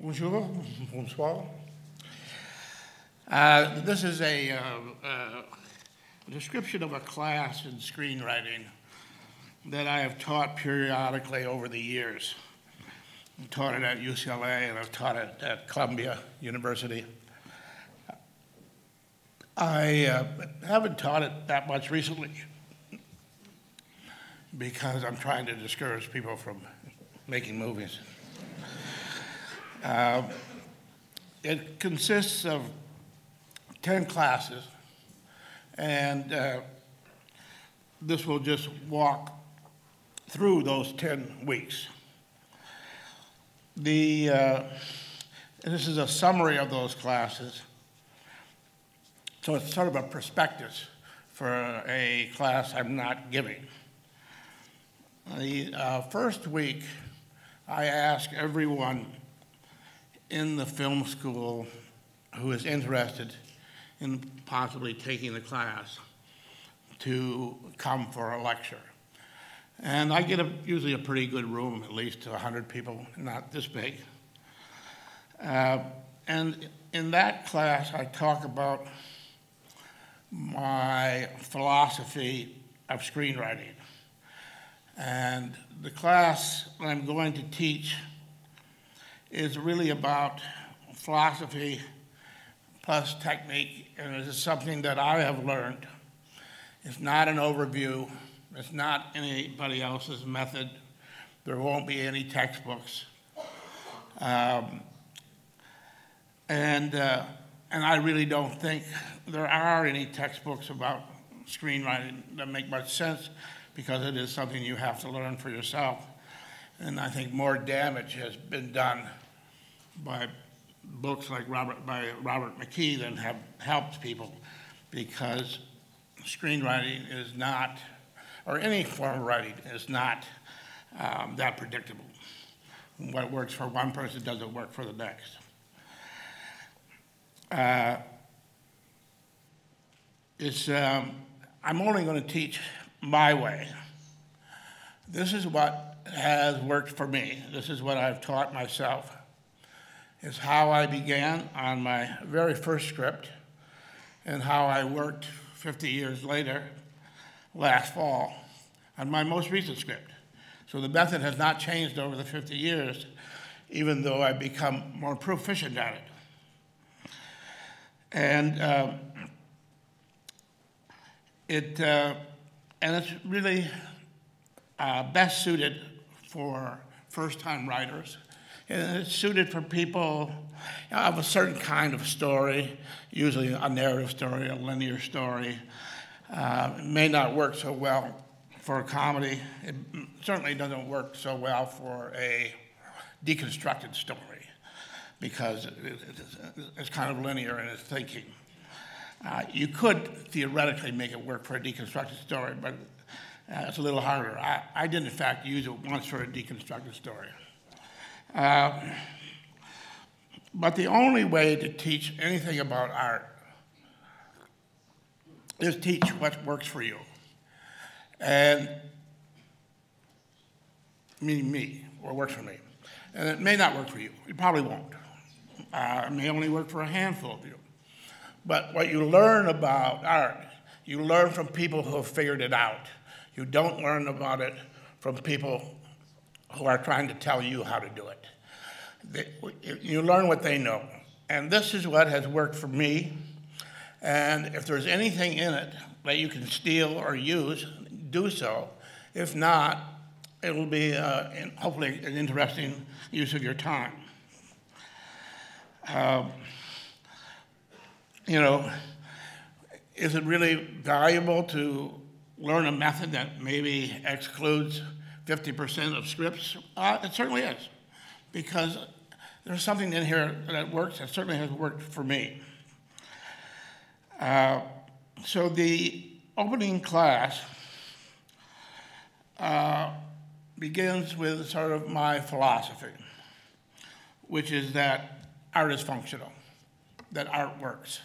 Bonjour, bonsoir. Uh, this is a, uh, uh, description of a class in screenwriting that I have taught periodically over the years. I taught it at UCLA and I've taught it at Columbia University. I uh, haven't taught it that much recently because I'm trying to discourage people from making movies. Uh, it consists of 10 classes, and uh, this will just walk through those 10 weeks. The, uh, this is a summary of those classes. So it's sort of a prospectus for a class I'm not giving. The uh, first week, I ask everyone in the film school who is interested in possibly taking the class to come for a lecture. And I get a, usually a pretty good room, at least to 100 people, not this big. Uh, and in that class, I talk about my philosophy of screenwriting. And the class I'm going to teach is really about philosophy plus technique, and it is something that I have learned. It's not an overview, it's not anybody else's method. There won't be any textbooks. Um, and, uh, and I really don't think there are any textbooks about screenwriting that make much sense because it is something you have to learn for yourself. And I think more damage has been done by books like Robert, by Robert McKee than have helped people because screenwriting is not, or any form of writing is not um, that predictable. What works for one person doesn't work for the next. Uh, it's, um, I'm only going to teach my way. This is what has worked for me. This is what I've taught myself. It's how I began on my very first script and how I worked 50 years later, last fall, on my most recent script. So the method has not changed over the 50 years, even though I've become more proficient at it. And um, it, uh, and it's really uh, best suited for first-time writers. And it's suited for people of a certain kind of story, usually a narrative story, a linear story. Uh, it may not work so well for a comedy. It certainly doesn't work so well for a deconstructed story because it's kind of linear in its thinking. Uh, you could theoretically make it work for a deconstructed story, but it's a little harder. I, I, did, in fact, use it once for a deconstructed story. Uh, but the only way to teach anything about art is teach what works for you. And meaning me, or works for me. And it may not work for you. It probably won't. Uh, it may only work for a handful of you. But what you learn about art, you learn from people who have figured it out. You don't learn about it from people who are trying to tell you how to do it. You learn what they know. And this is what has worked for me. And if there's anything in it that you can steal or use, do so. If not, it will be uh, hopefully an interesting use of your time. Um, you know, is it really valuable to learn a method that maybe excludes 50% of scripts? Uh, it certainly is, because there's something in here that works. It certainly has worked for me. Uh, so the opening class uh, begins with sort of my philosophy, which is that art is functional, that art works.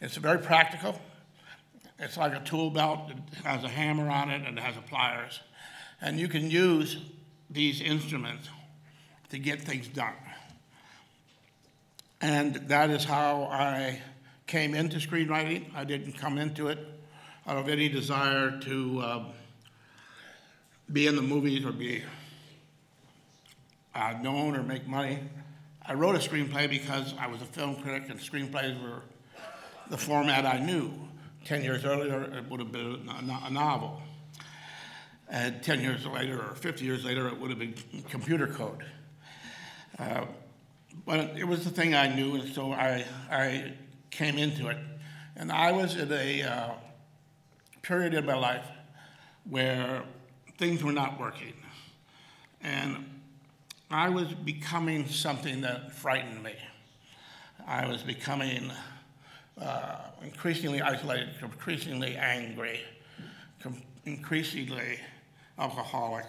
It's very practical. It's like a tool belt. that has a hammer on it and it has pliers. And you can use these instruments to get things done. And that is how I came into screenwriting. I didn't come into it out of any desire to um, be in the movies or be uh, known or make money. I wrote a screenplay because I was a film critic and screenplays were the format I knew. Ten years earlier, it would have been a, novel. And 10 years later or 50 years later, it would have been computer code. Uh, but it was the thing I knew, and so I, I came into it. And I was in a uh, period in my life where things were not working. And I was becoming something that frightened me. I was becoming uh, increasingly isolated, increasingly angry, increasingly alcoholic,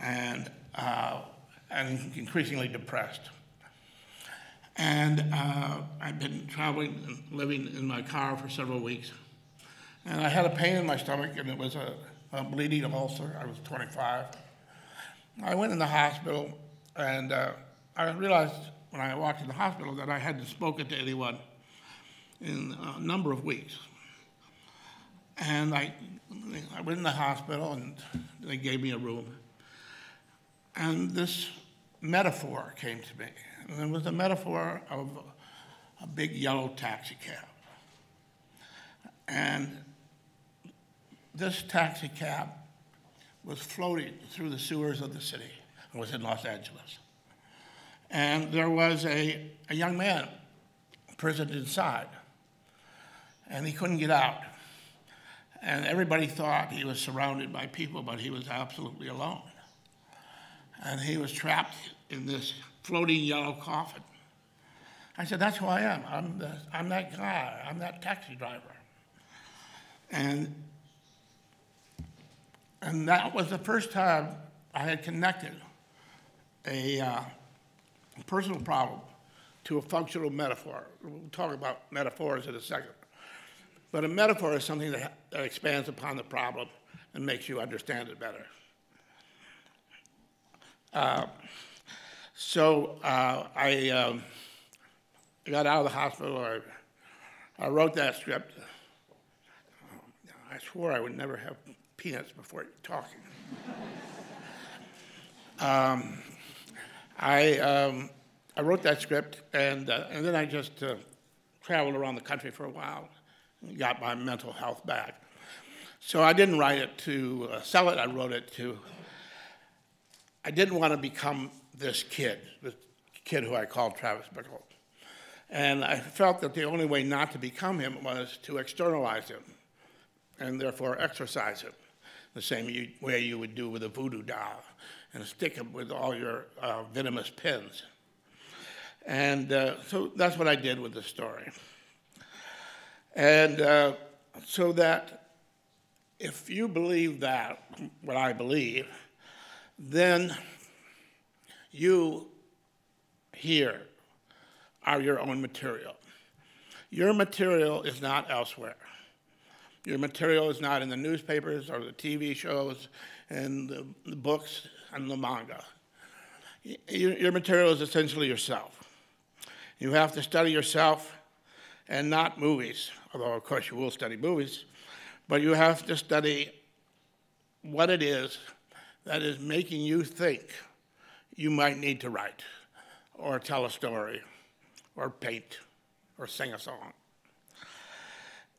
and, uh, and increasingly depressed. And uh, I'd been traveling and living in my car for several weeks. And I had a pain in my stomach, and it was a, a bleeding ulcer. I was 25. I went in the hospital, and uh, I realized when I walked in the hospital that I hadn't spoken to anyone in a number of weeks. And I, I went in the hospital, and they gave me a room. And this metaphor came to me. And it was a metaphor of a big yellow taxi cab. And this taxi cab was floating through the sewers of the city. It was in Los Angeles. And there was a, a young man imprisoned inside, and he couldn't get out. And everybody thought he was surrounded by people, but he was absolutely alone. And he was trapped in this floating yellow coffin. I said, That's who I am. I'm, the, I'm that guy. I'm that taxi driver. And, and that was the first time I had connected a, uh, personal problem to a functional metaphor. We'll talk about metaphors in a second. But a metaphor is something that, that expands upon the problem and makes you understand it better. Uh, so uh, I um, got out of the hospital. I, I wrote that script. I swore I would never have peanuts before talking. um, I, um, I wrote that script, and, uh, and then I just uh, traveled around the country for a while got my mental health back. So I didn't write it to uh, sell it, I wrote it to. I didn't want to become this kid, this kid who I called Travis Bickle. And I felt that the only way not to become him was to externalize him and therefore exorcise him the same way you would do with a voodoo doll and stick him with all your uh, venomous pins. And uh, so that's what I did with the story. And uh, so that if you believe that, what I believe, then you here are your own material. Your material is not elsewhere. Your material is not in the newspapers or the TV shows and the, the books and the manga. Your, your material is essentially yourself. You have to study yourself and not movies although of course you will study movies, but you have to study what it is that is making you think you might need to write or tell a story or paint or sing a song.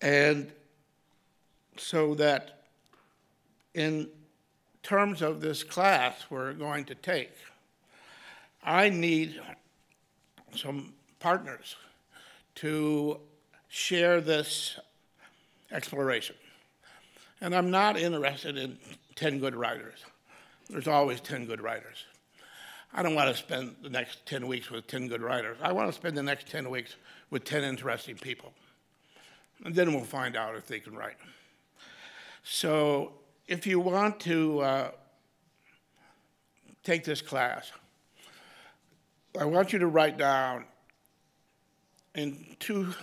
And so that in terms of this class we're going to take, I need some partners to share this exploration. And I'm not interested in 10 good writers. There's always 10 good writers. I don't want to spend the next 10 weeks with 10 good writers. I want to spend the next 10 weeks with 10 interesting people. And then we'll find out if they can write. So if you want to uh, take this class, I want you to write down in two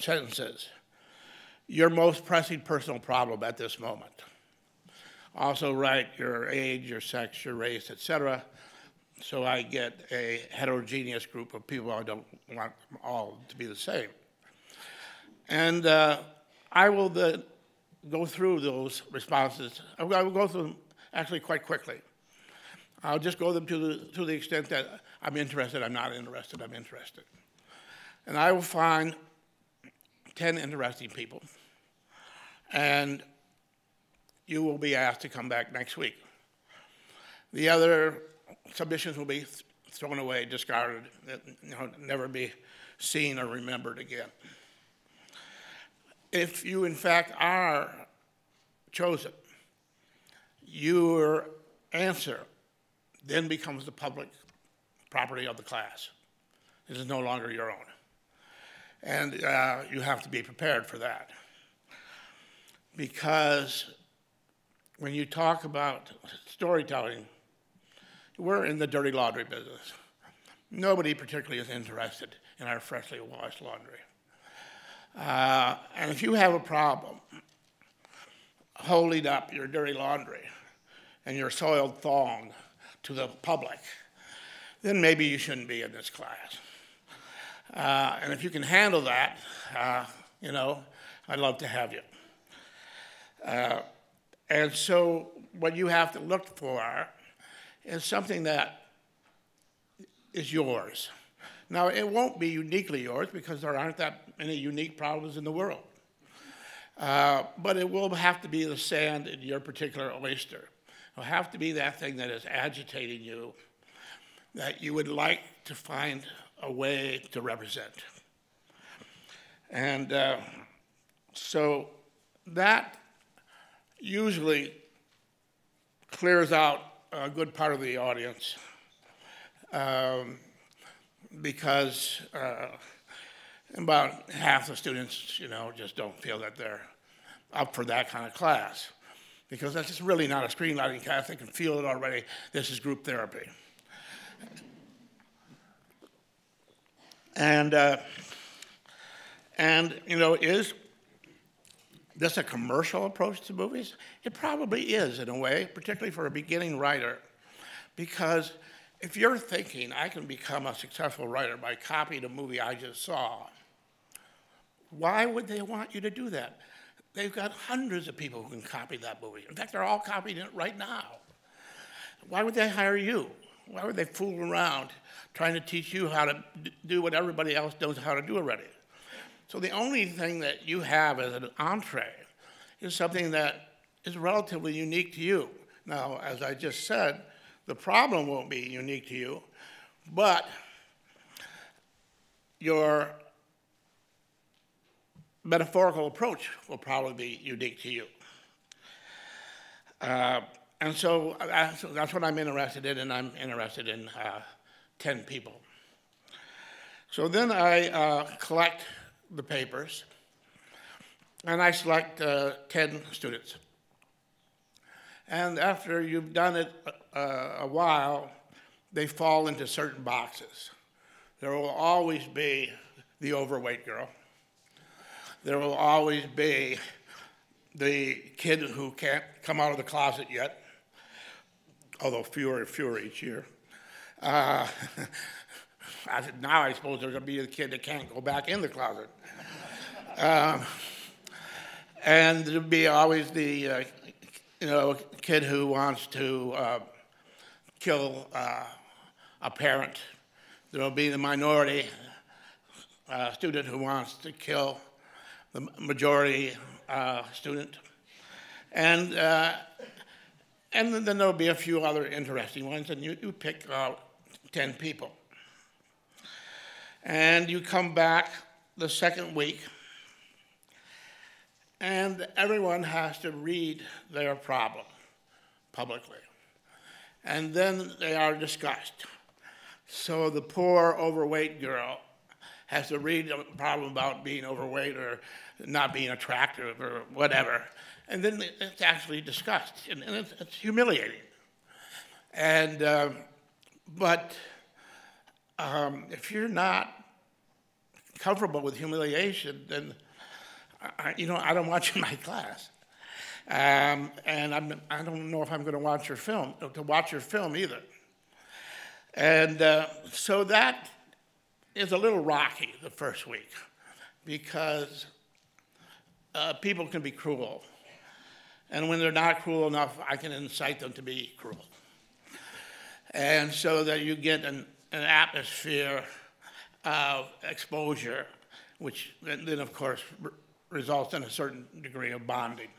sentences your most pressing personal problem at this moment. Also write your age, your sex, your race, etc., so I get a heterogeneous group of people. I don't want them all to be the same. And uh, I will then go through those responses. I will go through them actually quite quickly. I'll just go them to the, to the extent that I'm interested, I'm not interested, I'm interested. And I will find 10 interesting people. And you will be asked to come back next week. The other submissions will be thrown away, discarded, you know, never be seen or remembered again. If you, in fact, are chosen, your answer then becomes the public property of the class. It is no longer your own. And uh, you have to be prepared for that. Because when you talk about storytelling, we're in the dirty laundry business. Nobody particularly is interested in our freshly washed laundry. Uh, and if you have a problem holding up your dirty laundry and your soiled thong to the public, then maybe you shouldn't be in this class. Uh, and if you can handle that, uh, you know, I'd love to have you. Uh, and so what you have to look for is something that is yours. Now, it won't be uniquely yours because there aren't that many unique problems in the world. Uh, but it will have to be the sand in your particular oyster. It'll have to be that thing that is agitating you that you would like to find a way to represent. And uh, so that usually clears out a good part of the audience um, because uh, about half the students, you know, just don't feel that they're up for that kind of class because that's just really not a screenwriting class. They can feel it already. This is group therapy. And, uh, and you know, is this a commercial approach to movies? It probably is in a way, particularly for a beginning writer, because if you're thinking I can become a successful writer by copying a movie I just saw, why would they want you to do that? They've got hundreds of people who can copy that movie. In fact, they're all copying it right now. Why would they hire you? Why would they fool around trying to teach you how to do what everybody else knows how to do already? So the only thing that you have as an entree is something that is relatively unique to you. Now, as I just said, the problem won't be unique to you, but your metaphorical approach will probably be unique to you. Uh, and so that's, what I'm interested in, and I'm interested in uh, 10 people. So then I uh, collect the papers, and I select uh, 10 students. And after you've done it uh, a while, they fall into certain boxes. There will always be the overweight girl. There will always be the kid who can't come out of the closet yet, although fewer and fewer each year. Uh, now I suppose there's going to be the kid that can't go back in the closet. Um, and there'll be always the uh, you know kid who wants to uh, kill uh, a parent. There'll be the minority uh, student who wants to kill the majority uh, student, and and then there'll be a few other interesting ones, and you, you pick out ten people, and you come back the second week and everyone has to read their problem publicly. And then they are discussed. So the poor overweight girl has to read a problem about being overweight or not being attractive or whatever. And then it's actually discussed, and, it's, it's, humiliating. And, uh, but um, if you're not comfortable with humiliation, then I, you know, I don't watch my class. Um, and I'm, I don't know if I'm going to watch your film, to watch your film either. And uh, so that is a little rocky the first week because uh, people can be cruel. And when they're not cruel enough, I can incite them to be cruel. And so that you get an, an atmosphere of exposure, which then, of course, results in a certain degree of bonding.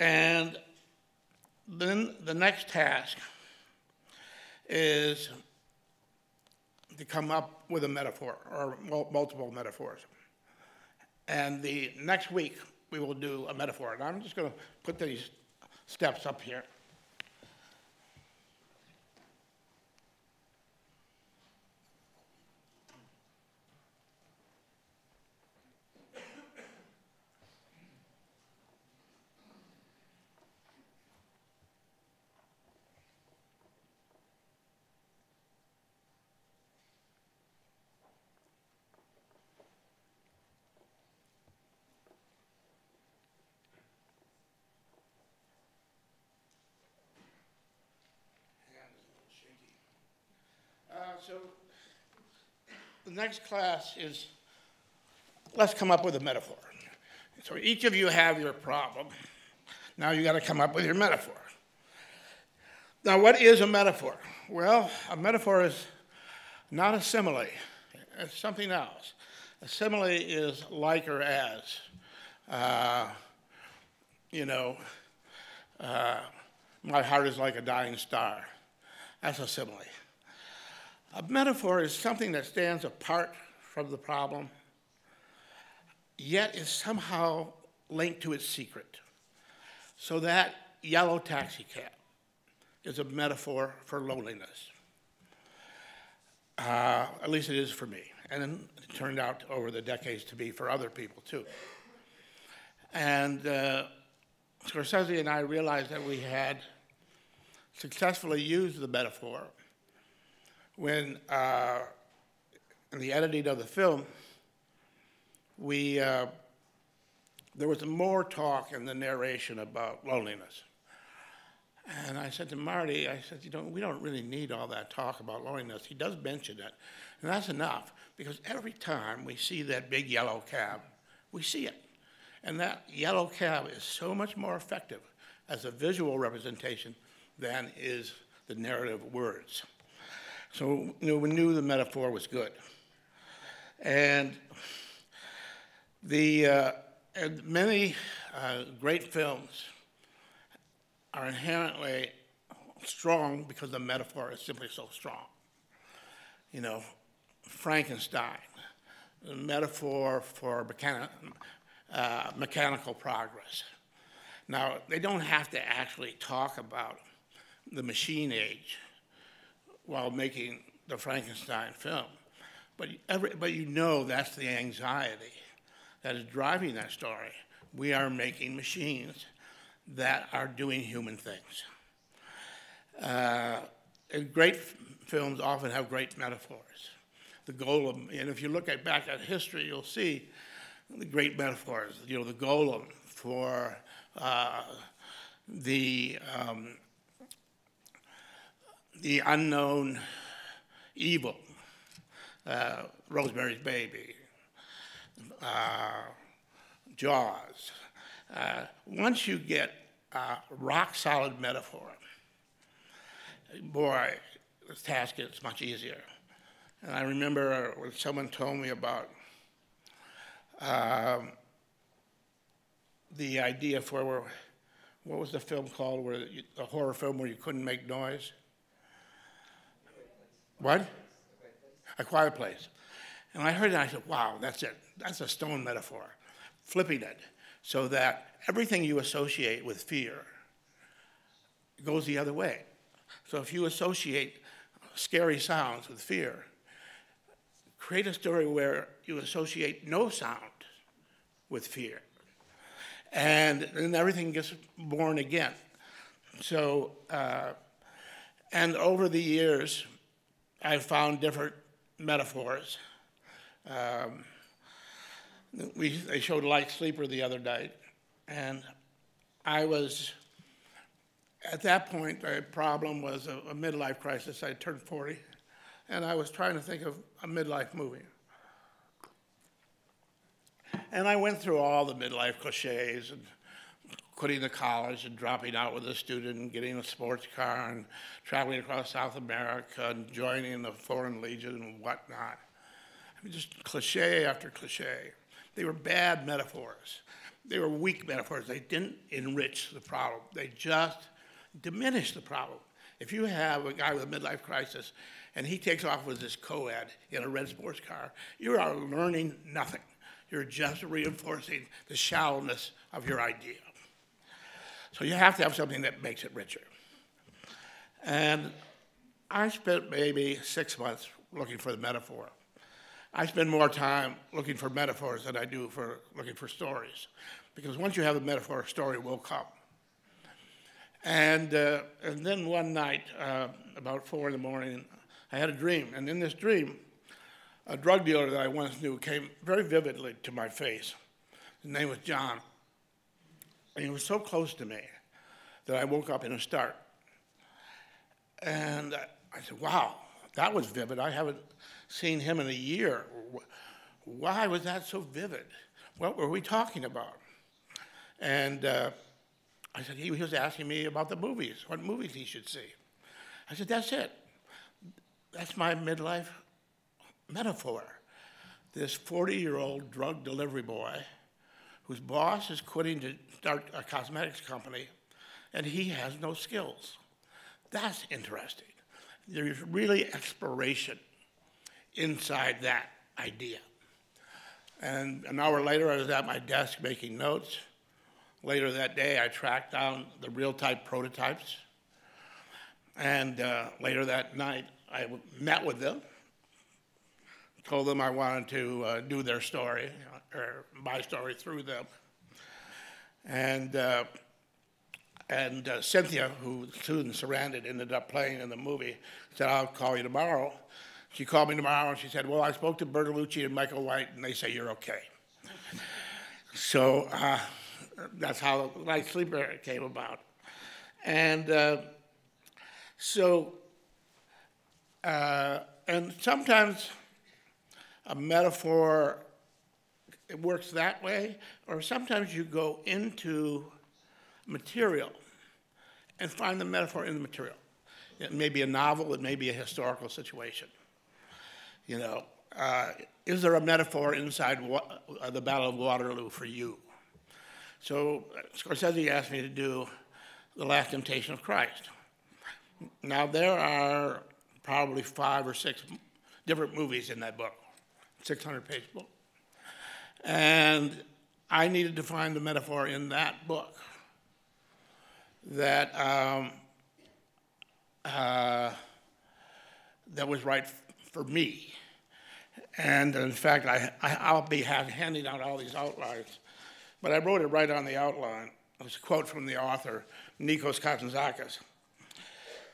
And then the next task is to come up with a metaphor or multiple metaphors. And the next week, we will do a metaphor. And I'm just going to put these steps up here. Next class is let's come up with a metaphor. So each of you have your problem. Now you got to come up with your metaphor. Now, what is a metaphor? Well, a metaphor is not a simile, it's something else. A simile is like or as. Uh, you know, uh, my heart is like a dying star. That's a simile. A metaphor is something that stands apart from the problem, yet is somehow linked to its secret. So that yellow taxicab is a metaphor for loneliness. Uh, at least it is for me. And it turned out over the decades to be for other people too. And uh, Scorsese and I realized that we had successfully used the metaphor when uh, in the editing of the film, we uh, there was more talk in the narration about loneliness. And I said to Marty, I said, you know, we don't really need all that talk about loneliness. He does mention it, and that's enough because every time we see that big yellow cab, we see it. And that yellow cab is so much more effective as a visual representation than is the narrative words. So you know, we knew the metaphor was good. And the uh, and many uh, great films are inherently strong because the metaphor is simply so strong. You know, Frankenstein, a metaphor for mechani- uh, mechanical progress. Now, they don't have to actually talk about the machine age while making the Frankenstein film. But, every, but you know that's the anxiety that is driving that story. We are making machines that are doing human things. Uh, great films often have great metaphors. The golem, and if you look at, back at history, you'll see the great metaphors. You know, the golem for uh, the um, the unknown evil, uh, Rosemary's Baby, uh, Jaws. Uh, once you get a rock solid metaphor, boy, the task gets much easier. And I remember when someone told me about um, the idea for what was the film called, where the horror film where you couldn't make noise? What? A quiet place. And I heard it, I said, wow, that's it. That's a stone metaphor. Flipping it so that everything you associate with fear goes the other way. So if you associate scary sounds with fear, create a story where you associate no sound with fear. And then everything gets born again. So, uh, and over the years, I found different metaphors. Um, we, they showed Light Sleeper the other night, and I was at that point, the problem was a, a midlife crisis. I turned 40, and I was trying to think of a midlife movie. And I went through all the midlife cliches and quitting the college and dropping out with a student and getting a sports car and traveling across South America and joining the Foreign Legion and whatnot. I mean, just cliche after cliche. They were bad metaphors. They were weak metaphors. They didn't enrich the problem. They just diminished the problem. If you have a guy with a midlife crisis and he takes off with his co-ed in a red sports car, you are learning nothing. You're just reinforcing the shallowness of your idea. So you have to have something that makes it richer. And I spent maybe six months looking for the metaphor. I spend more time looking for metaphors than I do for looking for stories. Because once you have a metaphor, a story will come. And, uh, and then one night, uh, about four in the morning, I had a dream. And in this dream, a drug dealer that I once knew came very vividly to my face. His name was John. And he was so close to me that I woke up in a start. And I said, wow, that was vivid. I haven't seen him in a year. Why was that so vivid? What were we talking about? And uh, I said, he was asking me about the movies, what movies he should see. I said, that's it. That's my midlife metaphor. This 40 year old drug delivery boy whose boss is quitting to start a cosmetics company and he has no skills. That's interesting. There's really exploration inside that idea. And an hour later, I was at my desk making notes. Later that day, I tracked down the real type prototypes. And uh, later that night, I met with them, told them I wanted to uh, do their story, or my story through them. And, uh, and uh, Cynthia, who Susan Sarandon ended up playing in the movie, said, I'll call you tomorrow. She called me tomorrow and she said, Well, I spoke to Bertolucci and Michael White, and they say you're okay. so uh, that's how Light Sleeper came about. And uh, so, uh, and sometimes a metaphor it works that way, or sometimes you go into material and find the metaphor in the material. It may be a novel, it may be a historical situation. You know, uh, is there a metaphor inside uh, the Battle of Waterloo for you? So Scorsese asked me to do The Last Temptation of Christ. Now, there are probably five or six different movies in that book, 600 page book. And I needed to find the metaphor in that book that, um, uh, that was right for me. And in fact, I, I, will be handing out all these outlines. But I wrote it right on the outline. It's a quote from the author, Nikos Kazantzakis.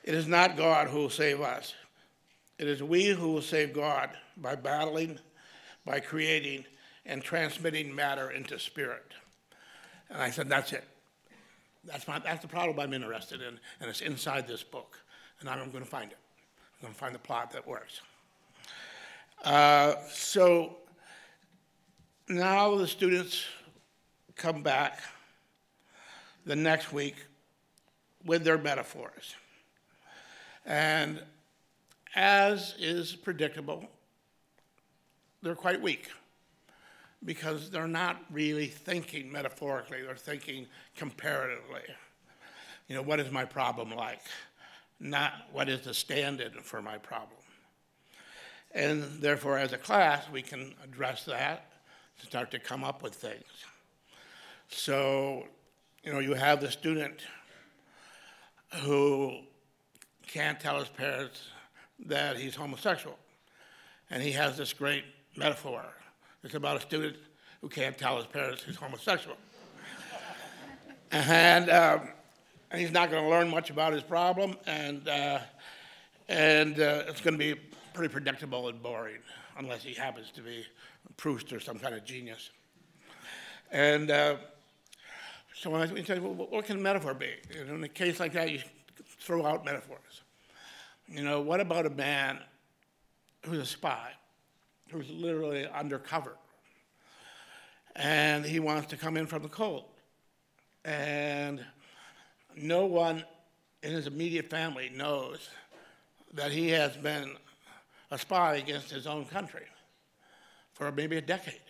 It is not God who will save us. It is we who will save God by battling, by creating, and transmitting matter into spirit. And I said, that's it. That's, my, that's the problem I'm interested in, and it's inside this book. And I'm going to find it. I'm going to find the plot that works. Uh, so now the students come back the next week with their metaphors. And as is predictable, they're quite weak because they're not really thinking metaphorically, they're thinking comparatively. You know, what is my problem like? Not what is the standard for my problem. And therefore, as a class, we can address that, to start to come up with things. So, you know, you have the student who can't tell his parents that he's homosexual. And he has this great metaphor. It's about a student who can't tell his parents he's homosexual. and, um, and he's not going to learn much about his problem, and, uh, and uh, it's going to be pretty predictable and boring, unless he happens to be Proust or some kind of genius. And uh, so I said, well, what can a metaphor be? Know, in a case like that, you throw out metaphors. You know, what about a man who's a spy, who's literally undercover, and he wants to come in from the cold, and no one in his immediate family knows that he has been a spy against his own country for maybe a decade.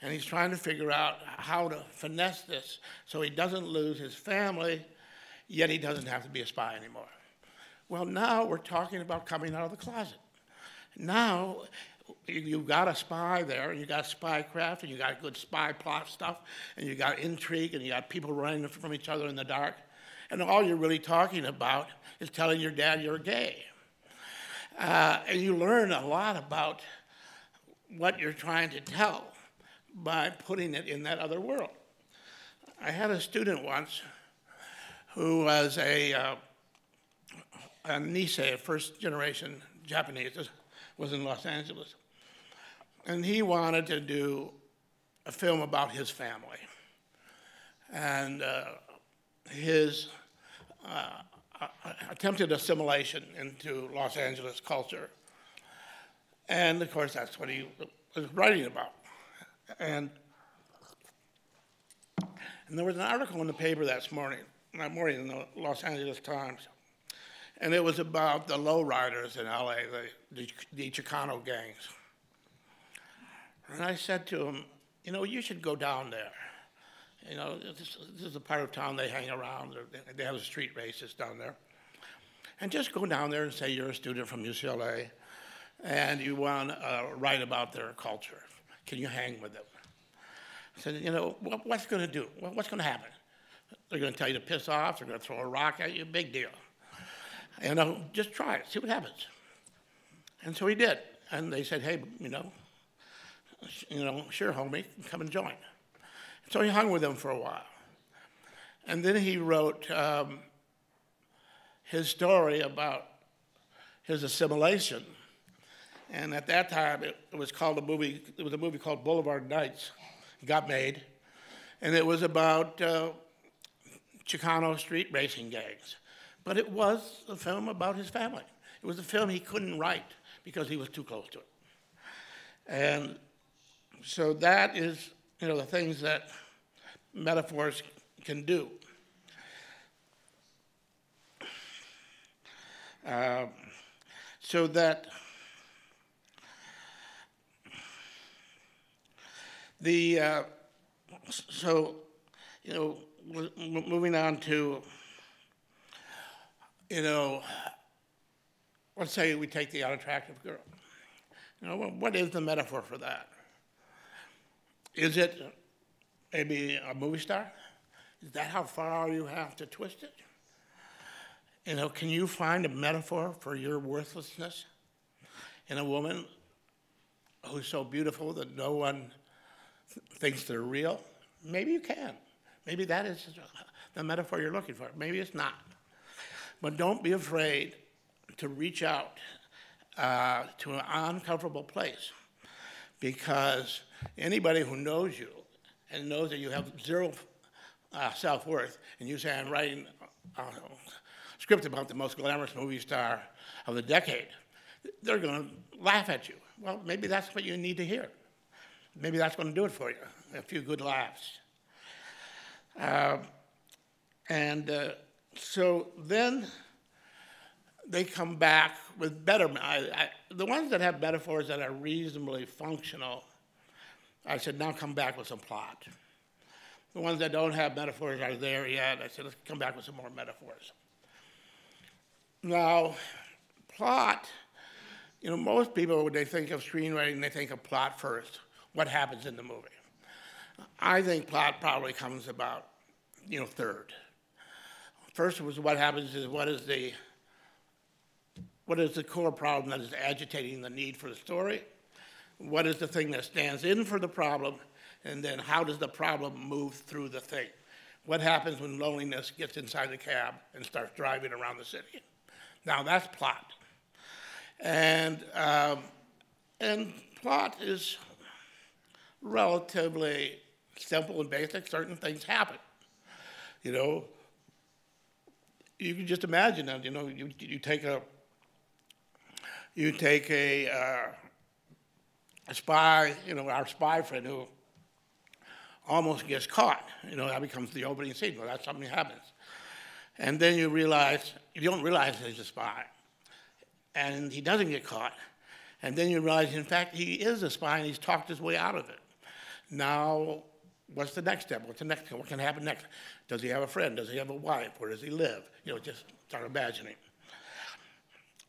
And he's trying to figure out how to finesse this so he doesn't lose his family, yet he doesn't have to be a spy anymore. Well, now we're talking about coming out of the closet. Now you've got a spy there, and you got spycraft, and you got good spy plot stuff, and you got intrigue, and you got people running from each other in the dark. And all you're really talking about is telling your dad you're gay. Uh, and you learn a lot about what you're trying to tell by putting it in that other world. I had a student once who was a, uh, a Nisei, first generation Japanese, was in Los Angeles. And he wanted to do a film about his family. And uh, his uh, attempted assimilation into Los Angeles culture. And of course, that's what he was writing about. And, and there was an article in the paper that morning, that morning in the Los Angeles Times, and it was about the lowriders in LA, the, the, the Chicano gangs. And I said to him, you know, you should go down there. You know, this, this is the part of town they hang around. They have the street races down there. And just go down there and say you're a student from UCLA and you want to uh, write about their culture. Can you hang with them? I said, you know, what, what's going to do? What's going to happen? They're going to tell you to piss off. They're going to throw a rock at you. Big deal. You know, just try it. See what happens. And so he did. And they said, hey, you know, you know, sure, homie, come and join. So he hung with them for a while. And then he wrote um, his story about his assimilation. And at that time, it, it was called a movie, it was a movie called Boulevard Nights. It got made. And it was about uh, Chicano street racing gangs. But it was a film about his family. It was a film he couldn't write because he was too close to it. And so that is you know, the things that metaphors can do. Uh, so that the uh, so you know moving on to you know let's say we take the unattractive girl you know what is the metaphor for that is it maybe a movie star? Is that how far you have to twist it? You know, can you find a metaphor for your worthlessness in a woman who's so beautiful that no one th- thinks they're real? Maybe you can. Maybe that is the metaphor you're looking for. Maybe it's not. But don't be afraid to reach out uh, to an uncomfortable place because anybody who knows you and knows that you have zero uh, self worth, and you say, I'm writing uh, a script about the most glamorous movie star of the decade, they're going to laugh at you. Well, maybe that's what you need to hear. Maybe that's going to do it for you a few good laughs. Uh, and uh, so then they come back with better. I, I, the ones that have metaphors that are reasonably functional, I said, now come back with some plot. The ones that don't have metaphors are there yet. I said, let's come back with some more metaphors. Now, plot, you know, most people, when they think of screenwriting, they think of plot first. What happens in the movie? I think plot probably comes about, you know, third. First was what happens is what is the what is the core problem that is agitating the need for the story? What is the thing that stands in for the problem? And then how does the problem move through the thing? What happens when loneliness gets inside the cab and starts driving around the city? Now that's plot. And, um, and plot is relatively simple and basic. Certain things happen. you know, you can just imagine that, you know, you, you take a, you take a, uh, a spy, you know, our spy friend who almost gets caught, you know, that becomes the opening scene, well, that's something happens. And then you realize, you don't realize he's a spy. And he doesn't get caught. And then you realize, in fact, he is a spy and he's talked his way out of it. Now, what's the next step? What's the next What can happen next? Does he have a friend? Does he have a wife? Where does he live? You know, just start imagining.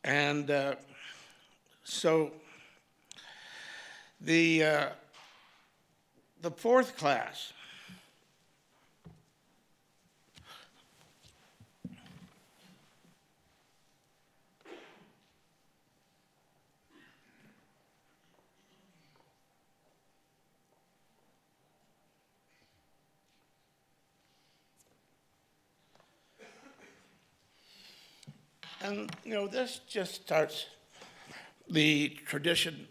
And uh, so the, uh, the fourth class. And, you know, this just starts the tradition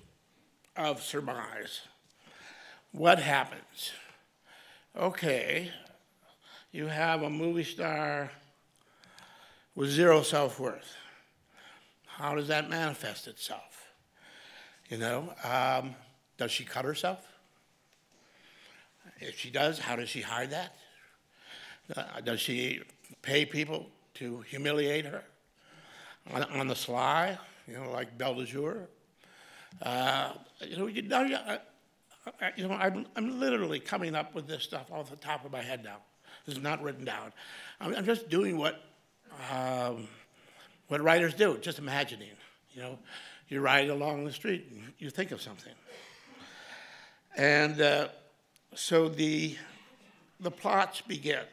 of surmise. What happens? Okay, you have a movie star with zero self worth. How does that manifest itself? You know, um, does she cut herself? If she does, how does she hide that? Uh, does she pay people to humiliate her? on, on the sly, you know, like Belle de Jour. Uh, you know, you know, I, I, you know I'm, I'm literally coming up with this stuff off the top of my head now. This is not written down. I'm, I'm just doing what, um, what writers do, just imagining. You know, you ride along the street and you think of something. And uh, so the, the plots begin.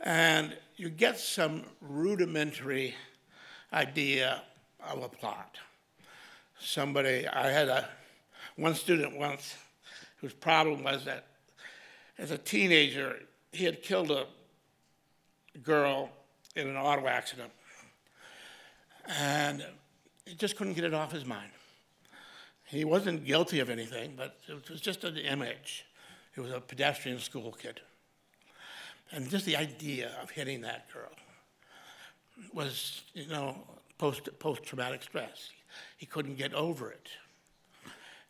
And you get some rudimentary idea of a plot. Somebody, I had a one student once whose problem was that as a teenager, he had killed a girl in an auto accident. And he just couldn't get it off his mind. He wasn't guilty of anything, but it was just an image. He was a pedestrian school kid. And just the idea of hitting that girl was, you know, post, post-traumatic stress. He couldn't get over it.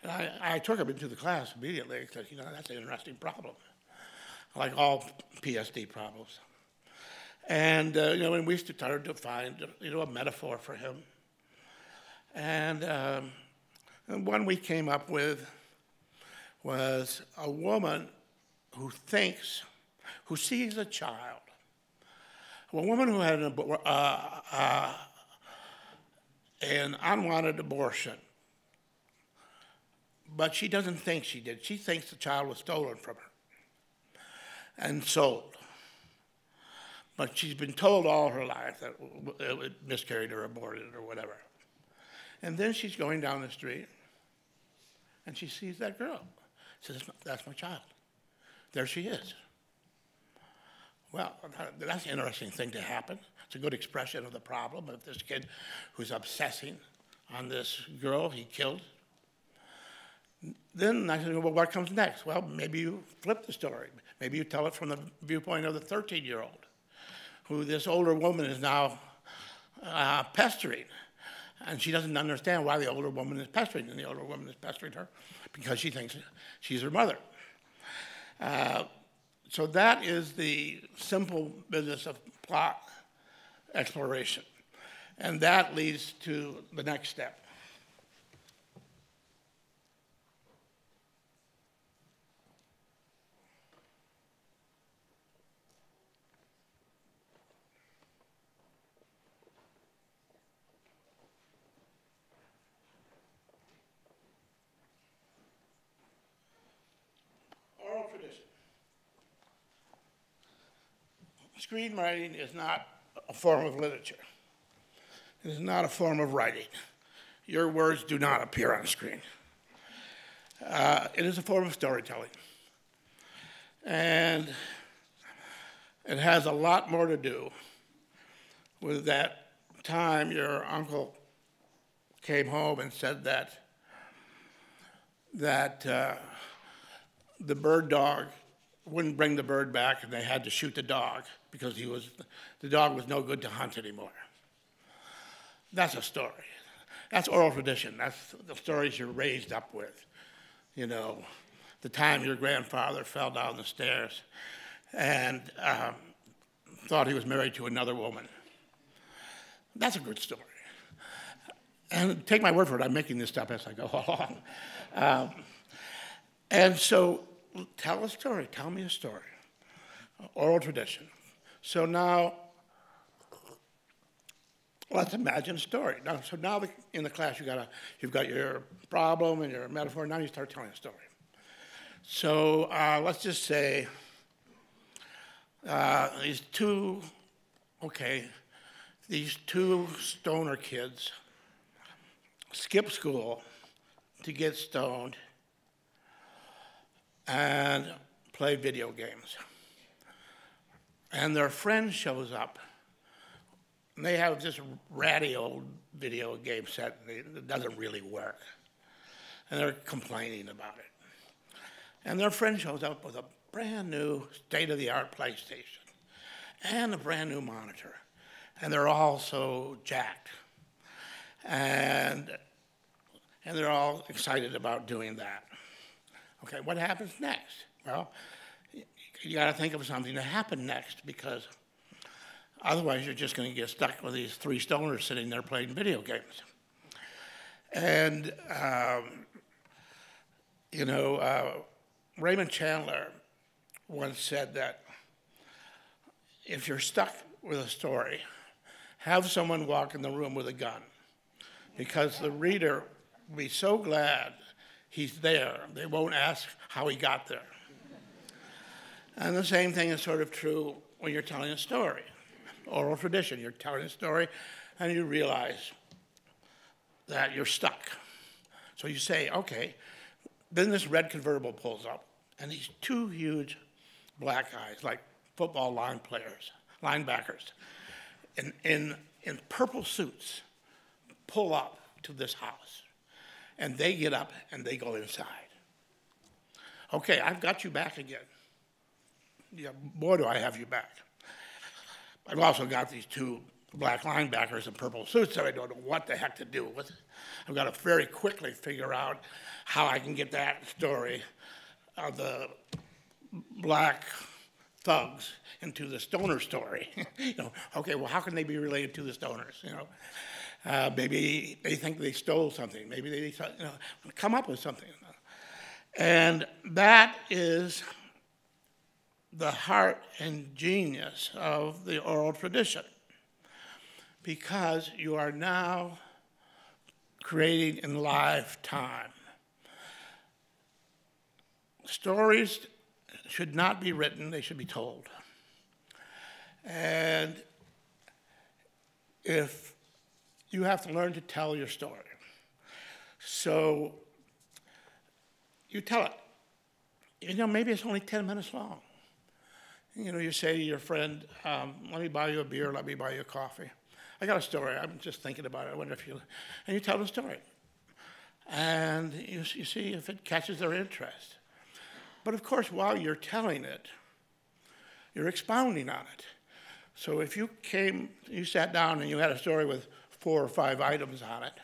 And I, I took him into the class immediately because, you know, that's an interesting problem, like all PTSD problems. And, uh, you know, and we started to find, you know, a metaphor for him. And, um, and one we came up with was a woman who thinks, who sees a child a woman who had an, uh, uh, an unwanted abortion, but she doesn't think she did. She thinks the child was stolen from her and sold. But she's been told all her life that it miscarried or aborted or whatever. And then she's going down the street and she sees that girl. She says, That's my child. There she is. Well, that's an interesting thing to happen. It's a good expression of the problem of this kid who's obsessing on this girl he killed. Then I said, well, what comes next? Well, maybe you flip the story. Maybe you tell it from the viewpoint of the 13 year old, who this older woman is now uh, pestering. And she doesn't understand why the older woman is pestering, and the older woman is pestering her because she thinks she's her mother. Uh, so that is the simple business of plot exploration. And that leads to the next step. screenwriting is not a form of literature. It is not a form of writing. Your words do not appear on a screen. Uh, it is a form of storytelling. And it has a lot more to do with that time your uncle came home and said that that uh, the bird dog wouldn't bring the bird back and they had to shoot the dog because he was, the dog was no good to hunt anymore. That's a story. That's oral tradition. That's the stories you're raised up with. You know, the time your grandfather fell down the stairs and um, thought he was married to another woman. That's a good story. And take my word for it, I'm making this stuff as I go along. Um, and so tell a story, tell me a story. Oral tradition. So now, let's imagine a story. Now, so now in the class, you got a, you've got your problem and your metaphor, now you start telling a story. So uh, let's just say uh, these two, okay, these two stoner kids skip school to get stoned and play video games. And their friend shows up. And they have this ratty old video game set that doesn't really work. And they're complaining about it. And their friend shows up with a brand new state of the art PlayStation and a brand new monitor. And they're all so jacked. And, and they're all excited about doing that. Okay, what happens next? Well, you got to think of something to happen next because otherwise you're just going to get stuck with these three stoners sitting there playing video games. And, um, you know, uh, Raymond Chandler once said that if you're stuck with a story, have someone walk in the room with a gun because the reader will be so glad he's there. They won't ask how he got there. And the same thing is sort of true when you're telling a story. Oral tradition, you're telling a story and you realize that you're stuck. So you say, okay, then this red convertible pulls up and these two huge black guys, like football line players, linebackers, in, in, in purple suits, pull up to this house. And they get up and they go inside. Okay, I've got you back again. Yeah, boy, do I have you back. I've also got these two black linebackers in purple suits that I don't know what the heck to do with. I've got to very quickly figure out how I can get that story of the black thugs into the stoner story. you know, okay, well, how can they be related to the stoners? You know, uh, maybe they think they stole something. Maybe they, you know, come up with something. And that is the heart and genius of the oral tradition because you are now creating in live time. Stories should not be written, they should be told. And if you have to learn to tell your story. So you tell it. You know, maybe it's only 10 minutes long. You know, you say to your friend, um, let me buy you a beer, let me buy you a coffee. I got a story, I'm just thinking about it, I wonder if you, and you tell the story. And you, you see if it catches their interest. But of course, while you're telling it, you're expounding on it. So if you came, you sat down and you had a story with four or five items on it.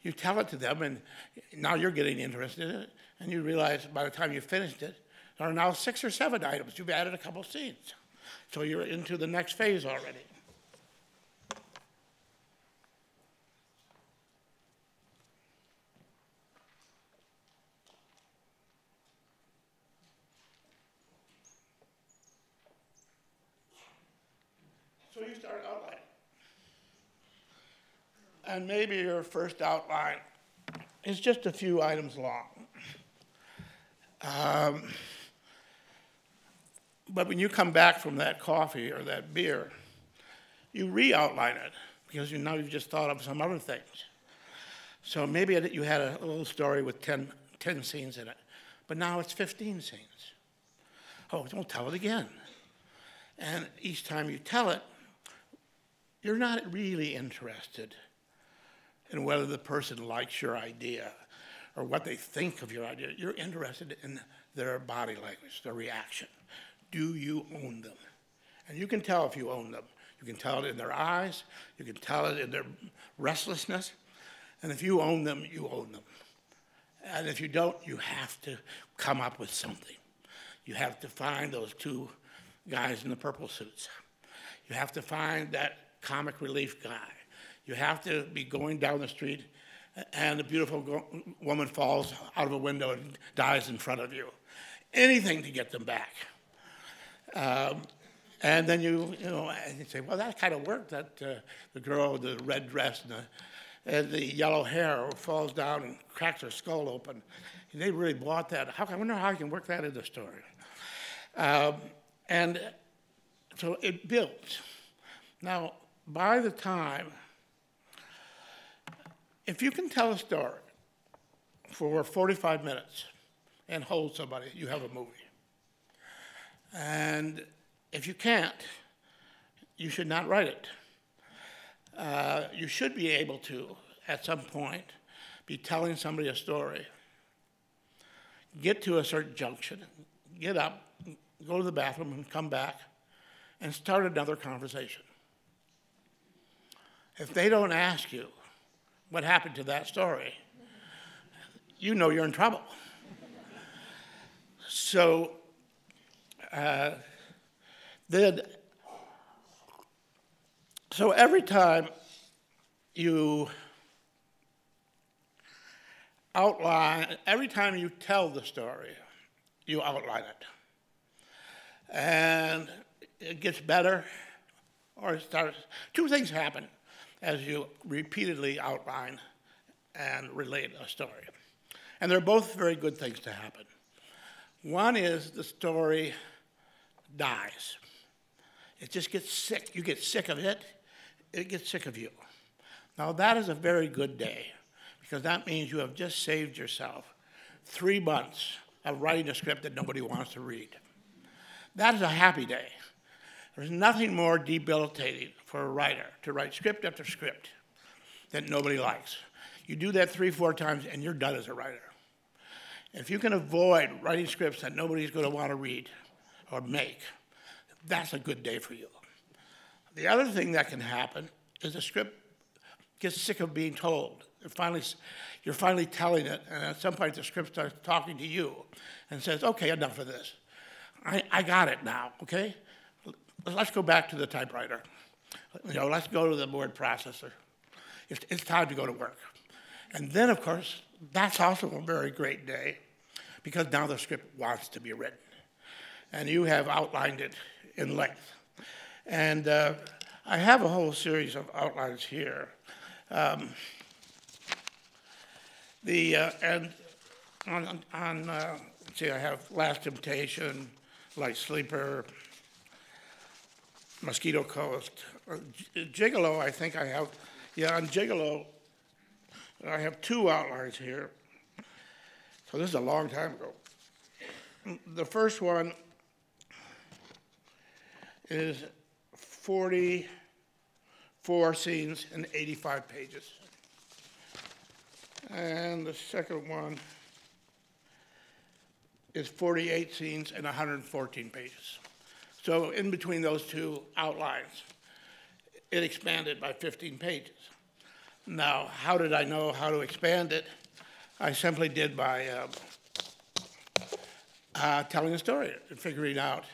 You tell it to them, and now you're getting interested in it, and you realize by the time you finished it, there are now six or seven items. You've added a couple scenes. So you're into the next phase already. So you start outlining and maybe your first outline is just a few items long. Um, but when you come back from that coffee or that beer, you re-outline it because you now you've just thought of some other things. So maybe you had a little story with 10, 10 scenes in it, but now it's 15 scenes. Oh, don't tell it again. And each time you tell it, you're not really interested and whether the person likes your idea or what they think of your idea. You're interested in their body language, their reaction. Do you own them? And you can tell if you own them. You can tell it in their eyes, you can tell it in their restlessness. And if you own them, you own them. And if you don't, you have to come up with something. You have to find those two guys in the purple suits. You have to find that comic relief guy. You have to be going down the street and a beautiful woman falls out of a window and dies in front of you. Anything to get them back. Um, and then you, you know, you say, well, that kind of worked. That uh, the girl with the red dress and the, and the yellow hair falls down and cracks her skull open. And they really bought that. How, I wonder how I can work that into the story. Um, and so it builds. Now, by the time, if you can tell a story for 45 minutes and hold somebody, you have a movie. And if you can't, you should not write it. Uh, you should be able to, at some point, be telling somebody a story. Get to a certain junction, get up, go to the bathroom, and come back, and start another conversation. If they don't ask you what happened to that story, you know you're in trouble. So, uh, then, so every time you outline, every time you tell the story, you outline it. And it gets better or it starts. Two things happen as you repeatedly outline and relate a story. And they're both very good things to happen. One is the story dies. It just gets sick. You get sick of it, it gets sick of you. Now, that is a very good day because that means you have just saved yourself three months of writing a script that nobody wants to read. That is a happy day. There's nothing more debilitating for a writer to write script after script that nobody likes. You do that three, four times, and you're done as a writer. If you can avoid writing scripts that nobody's going to want to read or make, that's a good day for you. The other thing that can happen is the script gets sick of being told. Finally, you're finally telling it, and at some point the script starts talking to you and says, okay, enough of this. I, I got it now, okay? Let's go back to the typewriter. You know, let's go to the word processor. It's, it's time to go to work. And then, of course, that's also a very great day because now the script wants to be written. And you have outlined it in length. And uh, I have a whole series of outlines here. Um, the, uh, and on, on uh, see, I have Last Temptation, Light Sleeper, Mosquito Coast. Uh, Gigolo, I think I have, yeah, on Gigolo, I have two outlines here. So this is a long time ago. The first one is 44 scenes and 85 pages. And the second one is 48 scenes and 114 pages. So in between those two outlines, it expanded by 15 pages. Now, how did I know how to expand it? I simply did by uh, uh, telling a story and figuring out.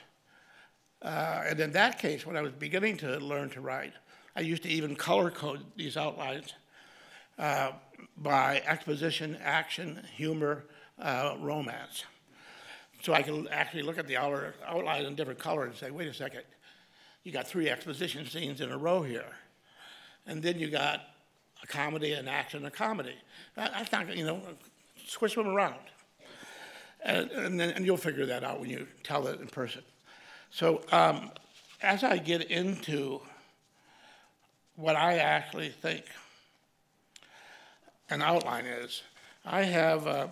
Uh, and in that case, when I was beginning to learn to write, I used to even color code these outlines uh, by exposition, action, humor, uh, romance. So I can actually look at the outline in different colors and say, wait a second, you got three exposition scenes in a row here. And then you got a comedy, an action, a comedy. That's not, you know, switch them around. And, and, then, and you'll figure that out when you tell it in person. So um, as I get into what I actually think an outline is, I have uh,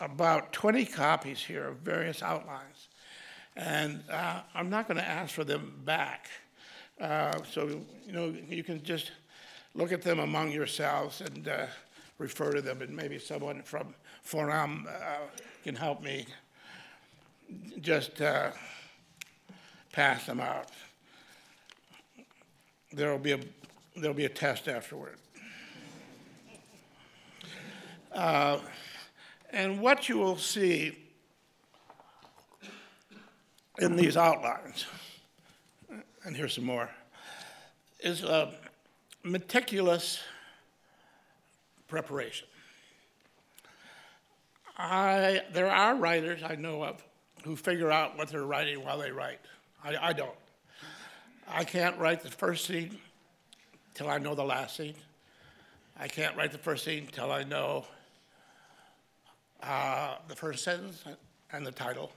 about 20 copies here of various outlines. And uh, I'm not going to ask for them back. Uh, so, you know, you can just look at them among yourselves and uh, refer to them, and maybe someone from Forum uh, can help me just uh, pass them out. There'll be a, there'll be a test afterward. And what you will see in these outlines, and here's some more, is a meticulous preparation. I, there are writers I know of who figure out what they're writing while they write. I, I don't. I can't write the first scene till I know the last scene. I can't write the first scene till I know uh, the first sentence and the title.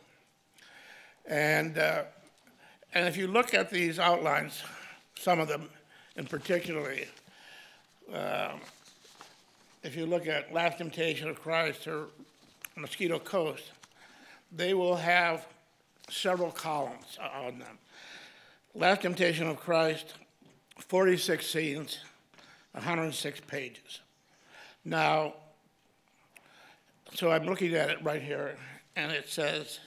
And, uh, and if you look at these outlines, some of them in particularly, um, if you look at Last Temptation of Christ or Mosquito Coast, they will have several columns on them. Last Temptation of Christ, 46 scenes, 106 pages. Now, so I'm looking at it right here, and it says,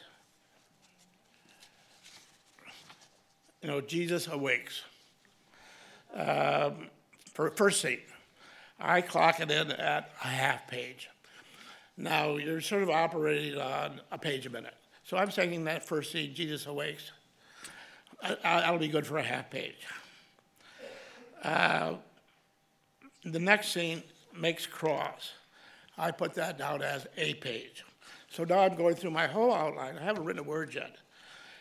you know, Jesus awakes. Um, for first scene, I clock it in at a half page. Now you're sort of operating on a page a minute. So I'm saying that first scene, Jesus awakes. I, that'll be good for a half page. Uh, the next scene makes cross. I put that down as a page. So now I'm going through my whole outline. I haven't written a word yet.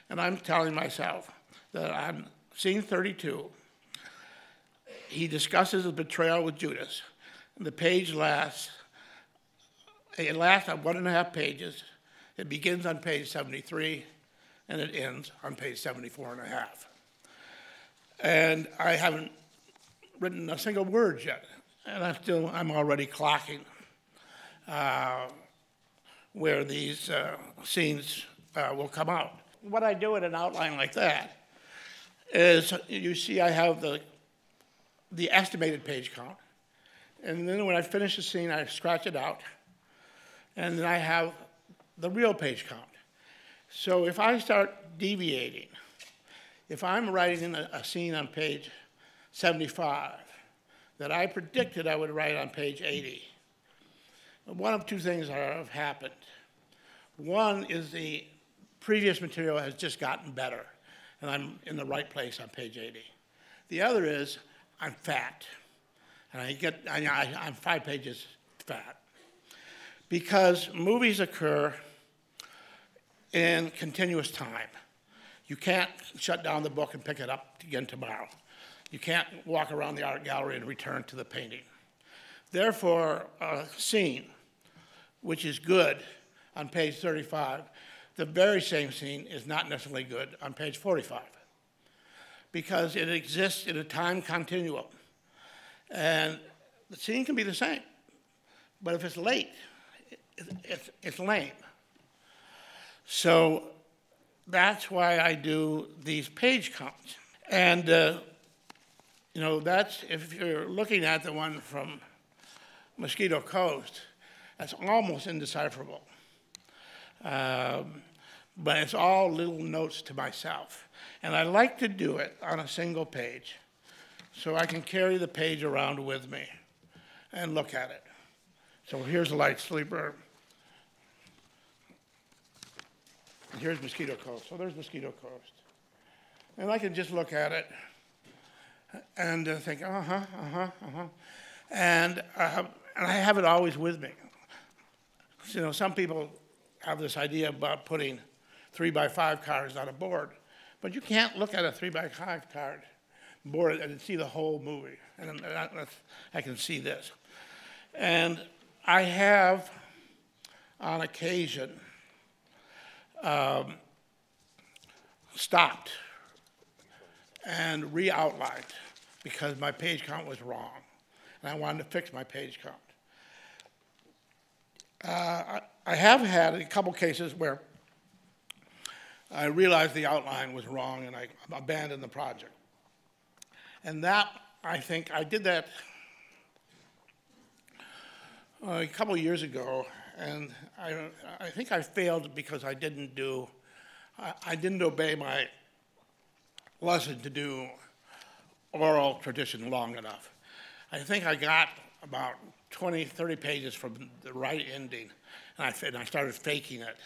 And I'm telling myself that on scene 32, he discusses his betrayal with Judas. And the page lasts, it lasts on one and a half pages. It begins on page 73 and it ends on page 74 and a half. And I haven't written a single word yet. And I'm still, I'm already clocking where these uh, scenes uh, will come out. What I do in an outline like that is you see I have the, the estimated page count. And then when I finish the scene, I scratch it out. And then I have the real page count. So if I start deviating, if I'm writing a, a scene on page 75 that I predicted I would write on page 80, one of two things have happened. One is the previous material has just gotten better, and I'm in the right place on page 80. The other is I'm fat, and I get I, I'm five pages fat because movies occur in continuous time. You can't shut down the book and pick it up again tomorrow. You can't walk around the art gallery and return to the painting. Therefore, a scene which is good on page 35, the very same scene is not necessarily good on page 45 because it exists in a time continuum. And the scene can be the same, but if it's late, it's, it's lame. So that's why I do these page counts. And, uh, you know, that's, if you're looking at the one from Mosquito Coast, that's almost indecipherable. Um, but it's all little notes to myself. And I like to do it on a single page so I can carry the page around with me and look at it. So here's a light sleeper. Here's Mosquito Coast. So there's Mosquito Coast. And I can just look at it and uh, think, uh huh, uh huh, uh huh. And, uh, and I have it always with me you know, some people have this idea about putting three by five cards on a board, but you can't look at a three by five card board and see the whole movie. And I can see this. And I have, on occasion, um, stopped and re-outlined because my page count was wrong. And I wanted to fix my page count. Uh, I have had a couple cases where I realized the outline was wrong and I abandoned the project. And that, I think, I did that uh, a couple years ago, and I, I think I failed because I didn't do I, I didn't obey my lesson to do oral tradition long enough. I think I got about 20, 30 pages from the right ending, and I, and I started faking it.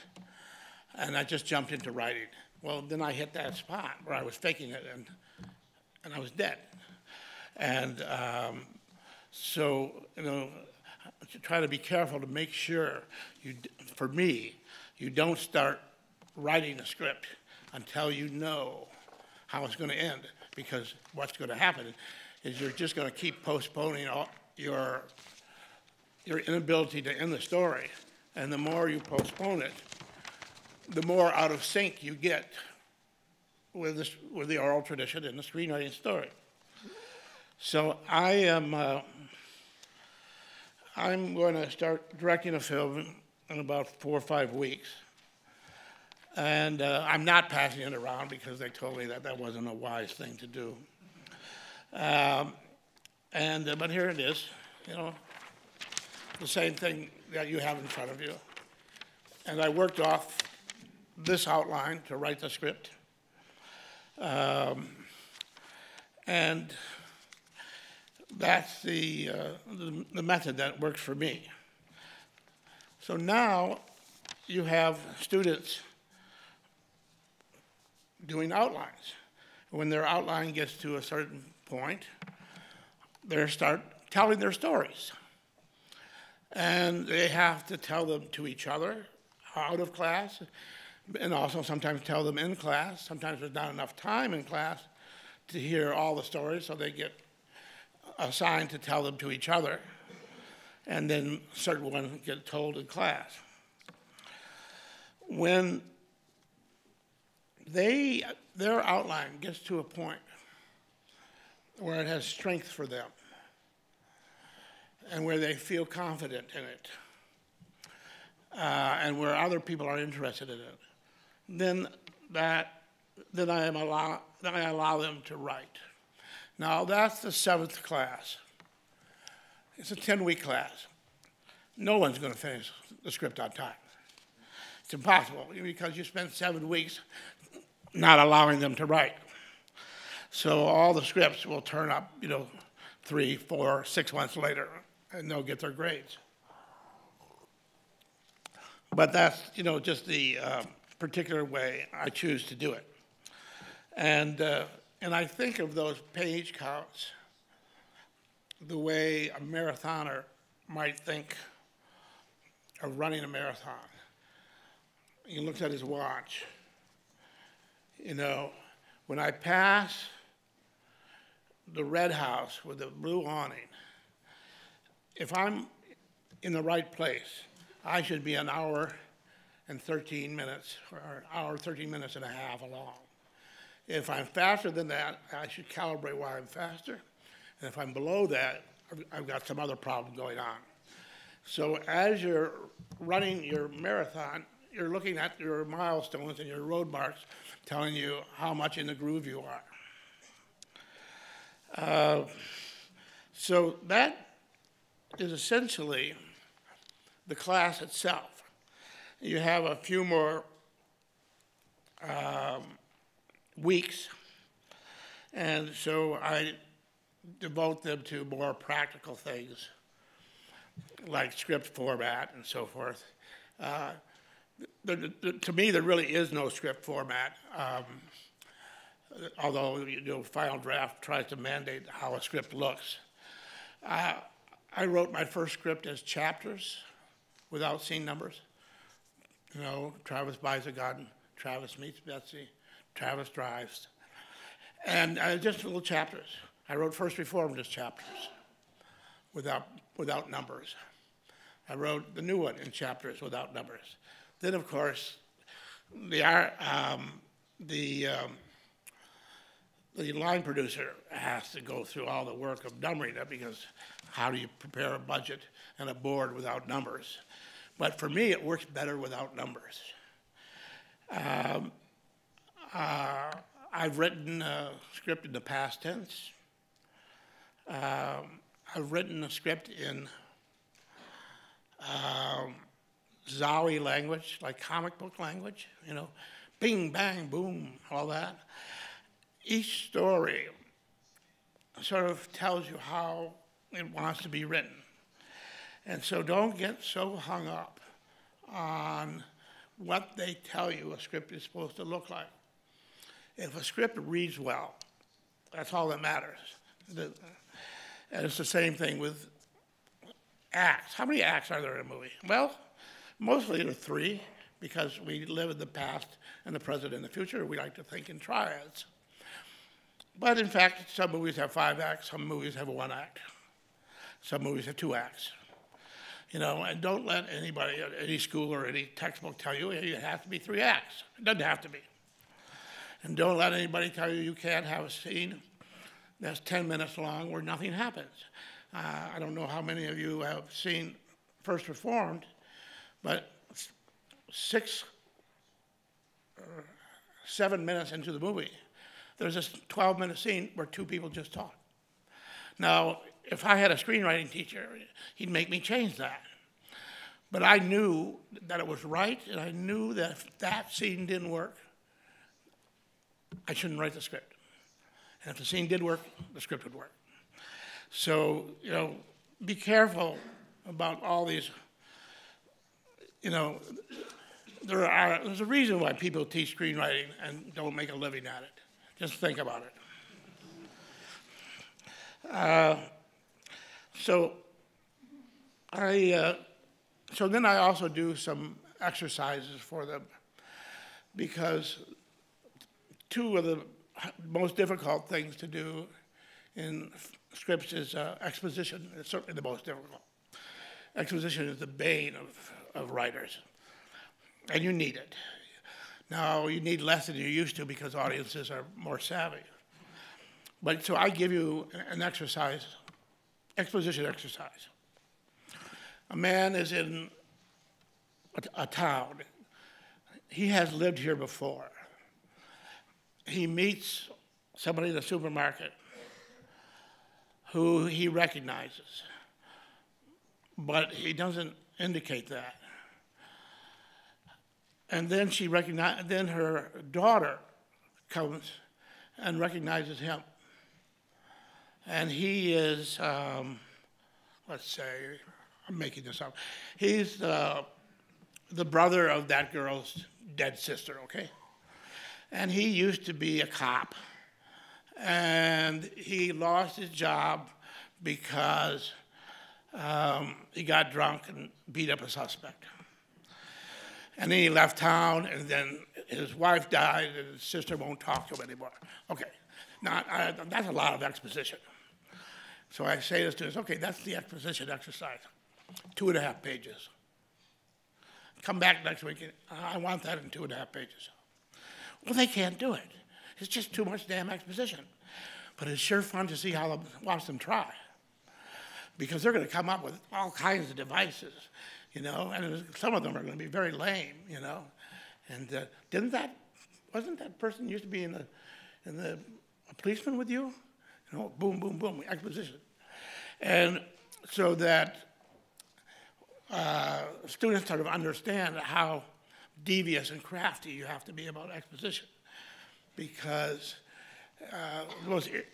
And I just jumped into writing. Well, then I hit that spot where I was faking it, and, and I was dead. And um, so, you know, try to be careful to make sure you, for me, you don't start writing a script until you know how it's going to end. Because what's going to happen is you're just going to keep postponing all, your your inability to end the story. And the more you postpone it, the more out of sync you get with, this, with the oral tradition and the screenwriting story. So I am, uh, I'm going to start directing a film in about four or five weeks. And uh, I'm not passing it around because they told me that that wasn't a wise thing to do. Um, and, uh, but here it is, you know, the same thing that you have in front of you. And I worked off this outline to write the script. Um, and that's the, uh, the, the method that works for me. So now you have students doing outlines. When their outline gets to a certain point, they start telling their stories. And they have to tell them to each other out of class, and also sometimes tell them in class. Sometimes there's not enough time in class to hear all the stories, so they get assigned to tell them to each other, and then certain ones get told in class. When they, their outline gets to a point where it has strength for them, and where they feel confident in it, uh, and where other people are interested in it, then that then I am allow then I allow them to write. Now that's the seventh class. It's a ten-week class. No one's going to finish the script on time. It's impossible because you spend seven weeks not allowing them to write. So all the scripts will turn up, you know, three, four, six months later and they'll get their grades. But that's, you know, just the uh, particular way I choose to do it. And, uh, and I think of those page counts the way a marathoner might think of running a marathon. He looks at his watch. You know, when I pass the red house with the blue awning, if I'm in the right place, I should be an hour and 13 minutes, or an hour, 13 minutes and a half along. If I'm faster than that, I should calibrate why I'm faster. And if I'm below that, I've got some other problem going on. So as you're running your marathon, you're looking at your milestones and your road marks telling you how much in the groove you are. Uh, so that is essentially the class itself. You have a few more um, weeks, and so I devote them to more practical things like script format and so forth. Uh, the, the, to me, there really is no script format, um, although you know, Final Draft tries to mandate how a script looks. Uh, I wrote my first script as chapters without scene numbers. You know, Travis buys a gun, Travis meets Betsy, Travis drives. And uh, just little chapters. I wrote First Reformed as chapters without, without numbers. I wrote the new one in chapters without numbers. Then, of course, the, um, the um, the line producer has to go through all the work of numbering it because how do you prepare a budget and a board without numbers? But for me, it works better without numbers. Um, uh, I've written a script in the past tense. Um, I've written a script in um, Zawi language, like comic book language, you know, bing, bang, boom, all that. Each story sort of tells you how it wants to be written. And so don't get so hung up on what they tell you a script is supposed to look like. If a script reads well, that's all that matters. And it's the same thing with acts. How many acts are there in a movie? Well, mostly there are three because we live in the past and the present and the future. We like to think in triads. But in fact, some movies have five acts, some movies have one act, some movies have two acts. You know, and don't let anybody, at any school or any textbook tell you it has to be three acts. It doesn't have to be. And don't let anybody tell you you can't have a scene that's 10 minutes long where nothing happens. Uh, I don't know how many of you have seen First Reformed, but six, uh, seven minutes into the movie, there's this 12 minute scene where two people just talk. Now, if I had a screenwriting teacher, he'd make me change that. But I knew that it was right, and I knew that if that scene didn't work, I shouldn't write the script. And if the scene did work, the script would work. So, you know, be careful about all these, you know, there are, there's a reason why people teach screenwriting and don't make a living at it. Just think about it. Uh, so I, uh, so then I also do some exercises for them because two of the most difficult things to do in scripts is uh, exposition. It's certainly the most difficult. Exposition is the bane of, of writers, and you need it. Now, you need less than you used to because audiences are more savvy. But so I give you an exercise, exposition exercise. A man is in a, a town. He has lived here before he meets somebody in the supermarket who he recognizes, but he doesn't indicate that. And then she recognize, then her daughter comes and recognizes him. And he is, um, let's say, I'm making this up. He's uh, the brother of that girl's dead sister, okay? and he used to be a cop. And he lost his job because um, he got drunk and beat up a suspect. And then he left town, and then his wife died, and his sister won't talk to him anymore. Okay, now I, that's a lot of exposition. So I say to students, okay, that's the exposition exercise, two and a half pages. Come back next week, I want that in two and a half pages. Well, they can't do it. It's just too much damn exposition. But it's sure fun to see how watch them try, because they're going to come up with all kinds of devices, you know, and some of them are going to be very lame, you know. And uh, didn't that wasn't that person used to be in the in the a policeman with you? You know, boom, boom, boom, exposition, and so that uh, students sort of understand how devious and crafty you have to be about exposition because uh, it,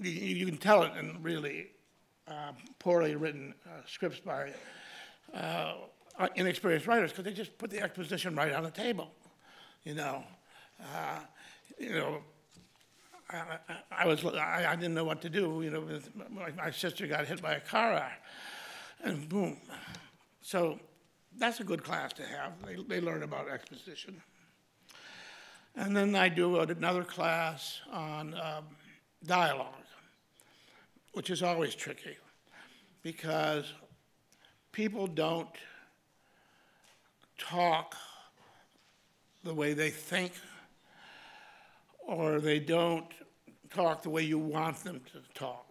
it, you can tell it in really uh, poorly written uh, scripts by uh, inexperienced writers because they just put the exposition right on the table, you know. Uh, you know, I, I, was I, I, didn't know what to do. You know, my, my sister got hit by a car, and boom. So that's a good class to have. They, they learn about exposition. And then I do another class on um, dialogue, which is always tricky because people don't talk the way they think or they don't talk the way you want them to talk.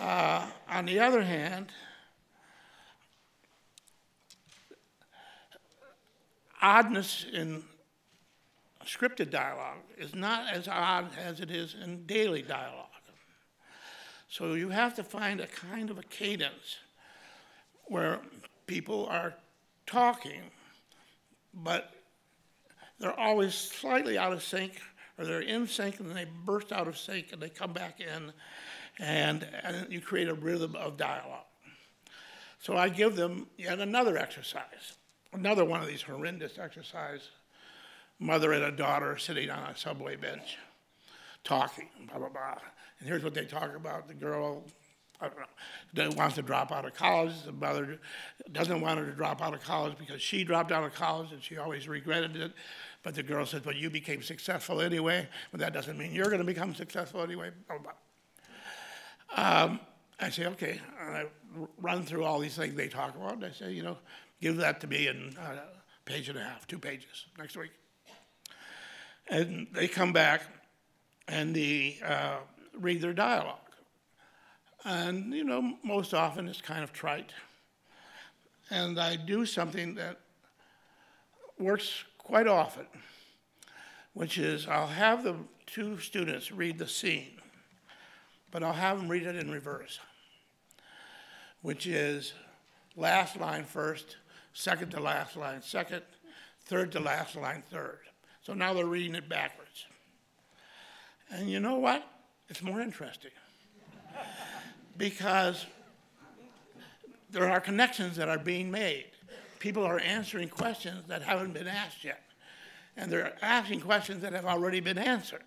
Uh, on the other hand, oddness in scripted dialogue is not as odd as it is in daily dialogue. So you have to find a kind of a cadence where people are talking, but they're always slightly out of sync, or they're in sync and then they burst out of sync and they come back in, and, and you create a rhythm of dialogue. So I give them yet another exercise, another one of these horrendous exercises. Mother and a daughter sitting on a subway bench, talking, blah, blah, blah. And here's what they talk about. The girl Don't wants to drop out of college. The mother doesn't want her to drop out of college because she dropped out of college and she always regretted it. But the girl says, but you became successful anyway. But that doesn't mean you're going to become successful anyway. Um, I say, okay. And I run through all these things they talk about. And I say, you know, give that to me in a page and a half, two pages next week. And they come back and they uh, read their dialogue. And, you know, most often it's kind of trite. And I do something that works quite often, which is I'll have the two students read the scene, but I'll have them read it in reverse, which is last line first, second to last line second, third to last line third. So now they're reading it backwards. And you know what? It's more interesting because there are connections that are being made. People are answering questions that haven't been asked yet, and they're asking questions that have already been answered.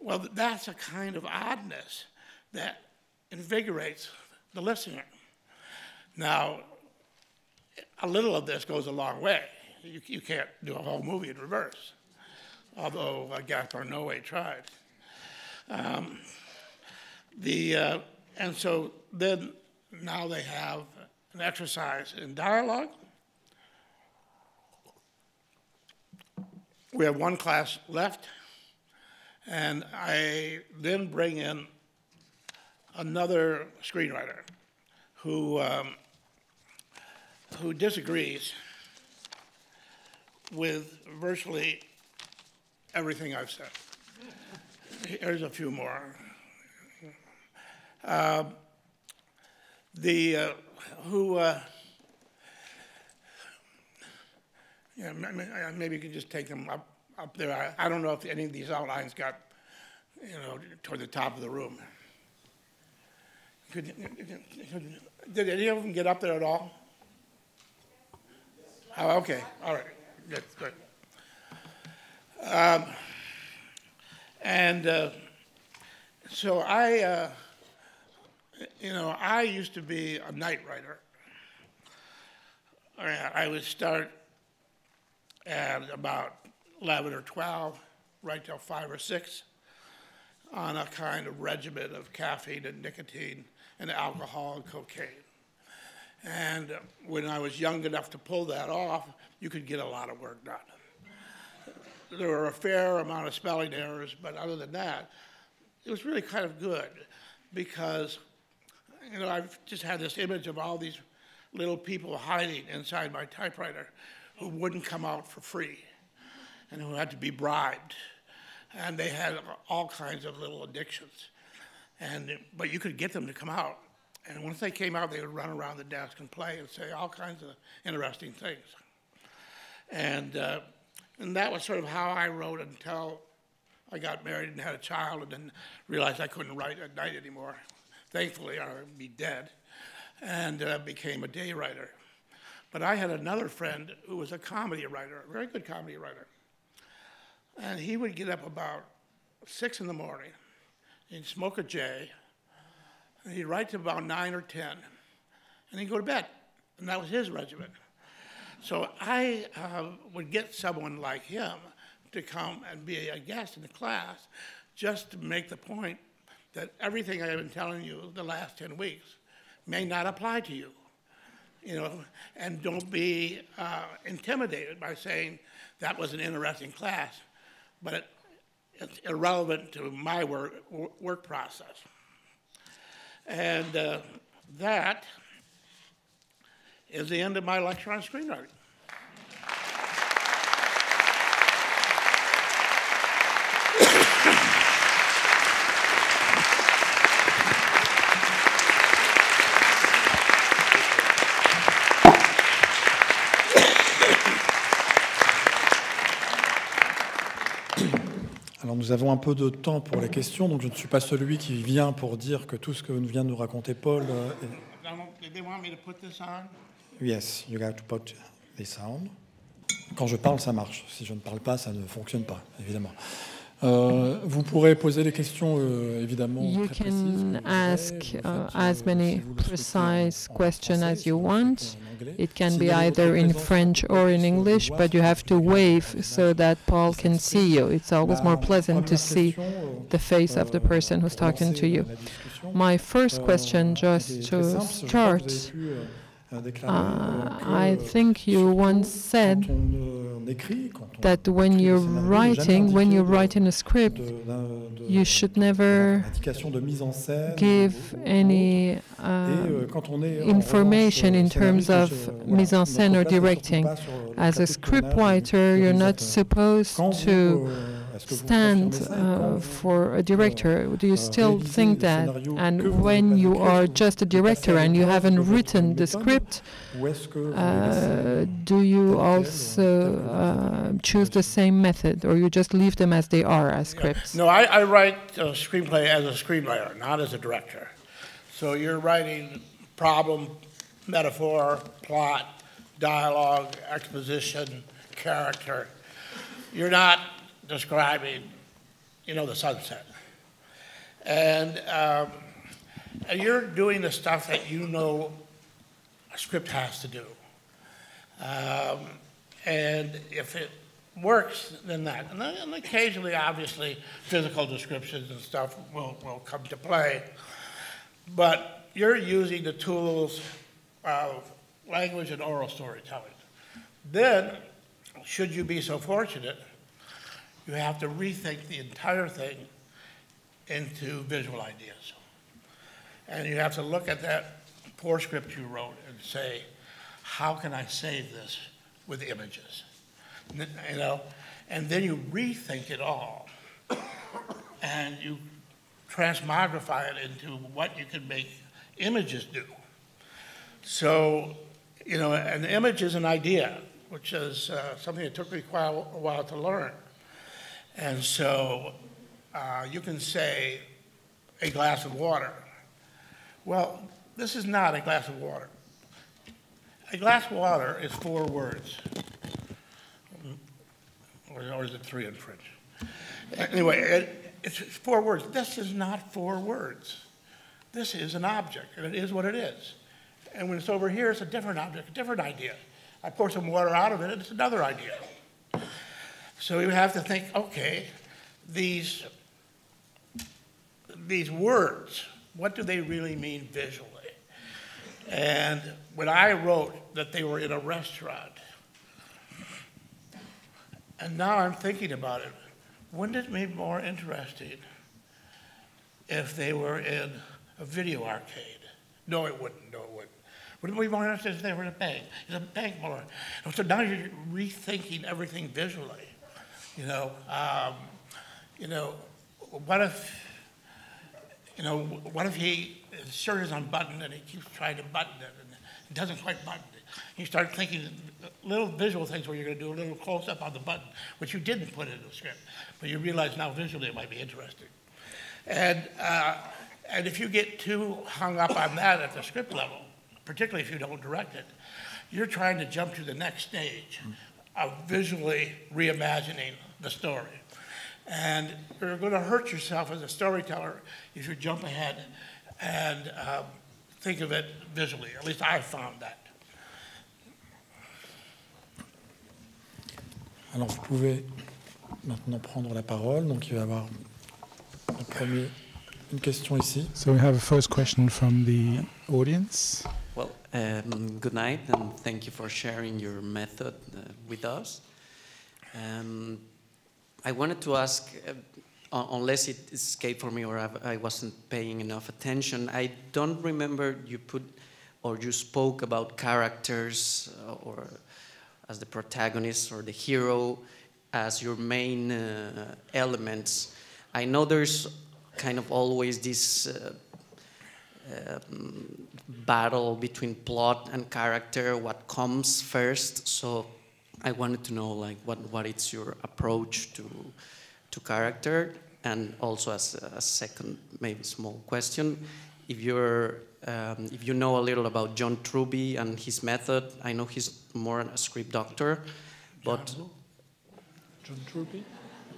Well, that's a kind of oddness that invigorates the listener. Now, a little of this goes a long way. You, you can't do a whole movie in reverse, although uh, Gaspar Noé tried. Um, the, uh, and so then now they have an exercise in dialogue. We have one class left, and I then bring in another screenwriter who, um, who disagrees with virtually everything I've said. Here's a few more. Uh, the uh, who uh, yeah, maybe you could just take them up up there. I, I don't know if any of these outlines got you know toward the top of the room. Could, could, did any of them get up there at all? Oh, okay, all right, good, good. Um, and uh, so I. Uh, you know, I used to be a night writer. I would start at about 11 or 12, right till 5 or 6, on a kind of regimen of caffeine and nicotine and alcohol and cocaine. And when I was young enough to pull that off, you could get a lot of work done. There were a fair amount of spelling errors, but other than that, it was really kind of good because you know, I've just had this image of all these little people hiding inside my typewriter who wouldn't come out for free and who had to be bribed. And they had all kinds of little addictions. And, but you could get them to come out. And once they came out, they would run around the desk and play and say all kinds of interesting things. And, uh, and that was sort of how I wrote until I got married and had a child and then realized I couldn't write at night anymore thankfully, I would be dead, and uh, became a day writer. But I had another friend who was a comedy writer, a very good comedy writer. And he would get up about six in the morning, he'd smoke a J, and he'd write to about nine or 10, and he'd go to bed. And that was his regimen. So I uh, would get someone like him to come and be a guest in the class just to make the point that everything I've been telling you the last 10 weeks may not apply to you. You know, and don't be uh, intimidated by saying that was an interesting class, but it, it's irrelevant to my work, work process. And uh, that is the end of my lecture on screenwriting. Nous avons un peu de temps pour les questions, donc je ne suis pas celui qui vient pour dire que tout ce que vient de nous raconter Paul. euh? Yes, you have to put this on. Quand je parle, ça marche. Si je ne parle pas, ça ne fonctionne pas, évidemment. Euh, vous pourrez poser les questions, euh, évidemment. You très précises, can ask uh, as many si vous le souhaitez precise questions as you want. souhaitez en anglais. It can be either in French or in English, but you have to wave so that Paul can see you. It's always more pleasant to see euh, the face of the person who's talking to you. My first question, just to simple. Je crois que vous avez start, uh, I think you once said quand on, euh, écrit, quand on that when you're scénario, il n'est jamais writing, when you're writing a script, de- d'un- de- you should never d'indication de mise en scène give any autre. Et, euh, euh, quand on est, euh, en information euh, in euh, terms of mise en scène or place n'est surtout directing. pas sur le As a plateau de tournage du- scriptwriter, you're not supposed to euh, est-ce que vous stand confirmez ça et quand uh, for a director. Do you euh, still think that? And when you are just a vous passez à director and you haven't written the script, ou est-ce que vous uh, do you also tel que vous uh, choose the same method, or you just leave them as they are as scripts? No, I, I write a screenplay as a screenwriter, not as a director. So you're writing problem, metaphor, plot, dialogue, exposition, character. You're not describing, you know, the sunset. And, um, and you're doing the stuff that you know a script has to do. Um, and if it works, then that. And then and occasionally, obviously, physical descriptions and stuff will, will come to play. But you're using the tools of language and oral storytelling. Then, should you be so fortunate, you have to rethink the entire thing into visual ideas. And you have to look at that poor script you wrote and say, how can I save this with images? You know, and then you rethink it all. And you transmogrify it into what you can make images do. So, you know, an image is an idea, which is uh, something that took me quite a while to learn. And so uh, you can say a glass of water. Well, this is not a glass of water. A glass of water is four words. Or, or is it three in French? Anyway, it, it's four words. This is not four words. This is an object, and it is what it is. And when it's over here, it's a different object, a different idea. I pour some water out of it, and it's another idea. So you have to think, okay, these, these words, what do they really mean visually? And when I wrote that they were in a restaurant, and now I'm thinking about it, wouldn't it be more interesting if they were in a video arcade? No, it wouldn't. No, it wouldn't. Wouldn't it be more interesting if they were in a bank? Is a bank more? So now you're rethinking everything visually. You know, um, you know, what if, you know, what if he his shirt is unbuttoned and he keeps trying to button it and it doesn't quite button it? You start thinking little visual things where you're going to do a little close up on the button, which you didn't put in the script, but you realize now visually it might be interesting. And uh, and if you get too hung up on that at the script level, particularly if you don't direct it, you're trying to jump to the next stage of visually reimagining the story. And you're going to hurt yourself as a storyteller if you jump ahead and um, think of it visually. At least I found that. Alors vous pouvez maintenant prendre la parole. Donc il va y avoir en premier une question ici. So we have a first question from the audience. Well, um, good night, and thank you for sharing your method uh, with us. Um, I wanted to ask, uh, unless it escaped from me or I've- I wasn't paying enough attention, I don't remember you put or you spoke about characters uh, or as the protagonist or the hero as your main uh, elements. I know there's kind of always this. Um, battle between plot and character, what comes first. So I wanted to know like what what is your approach to to character, and also as a, a second maybe small question, if you're um, if you know a little about John Truby and his method, I know he's more a script doctor, but John Truby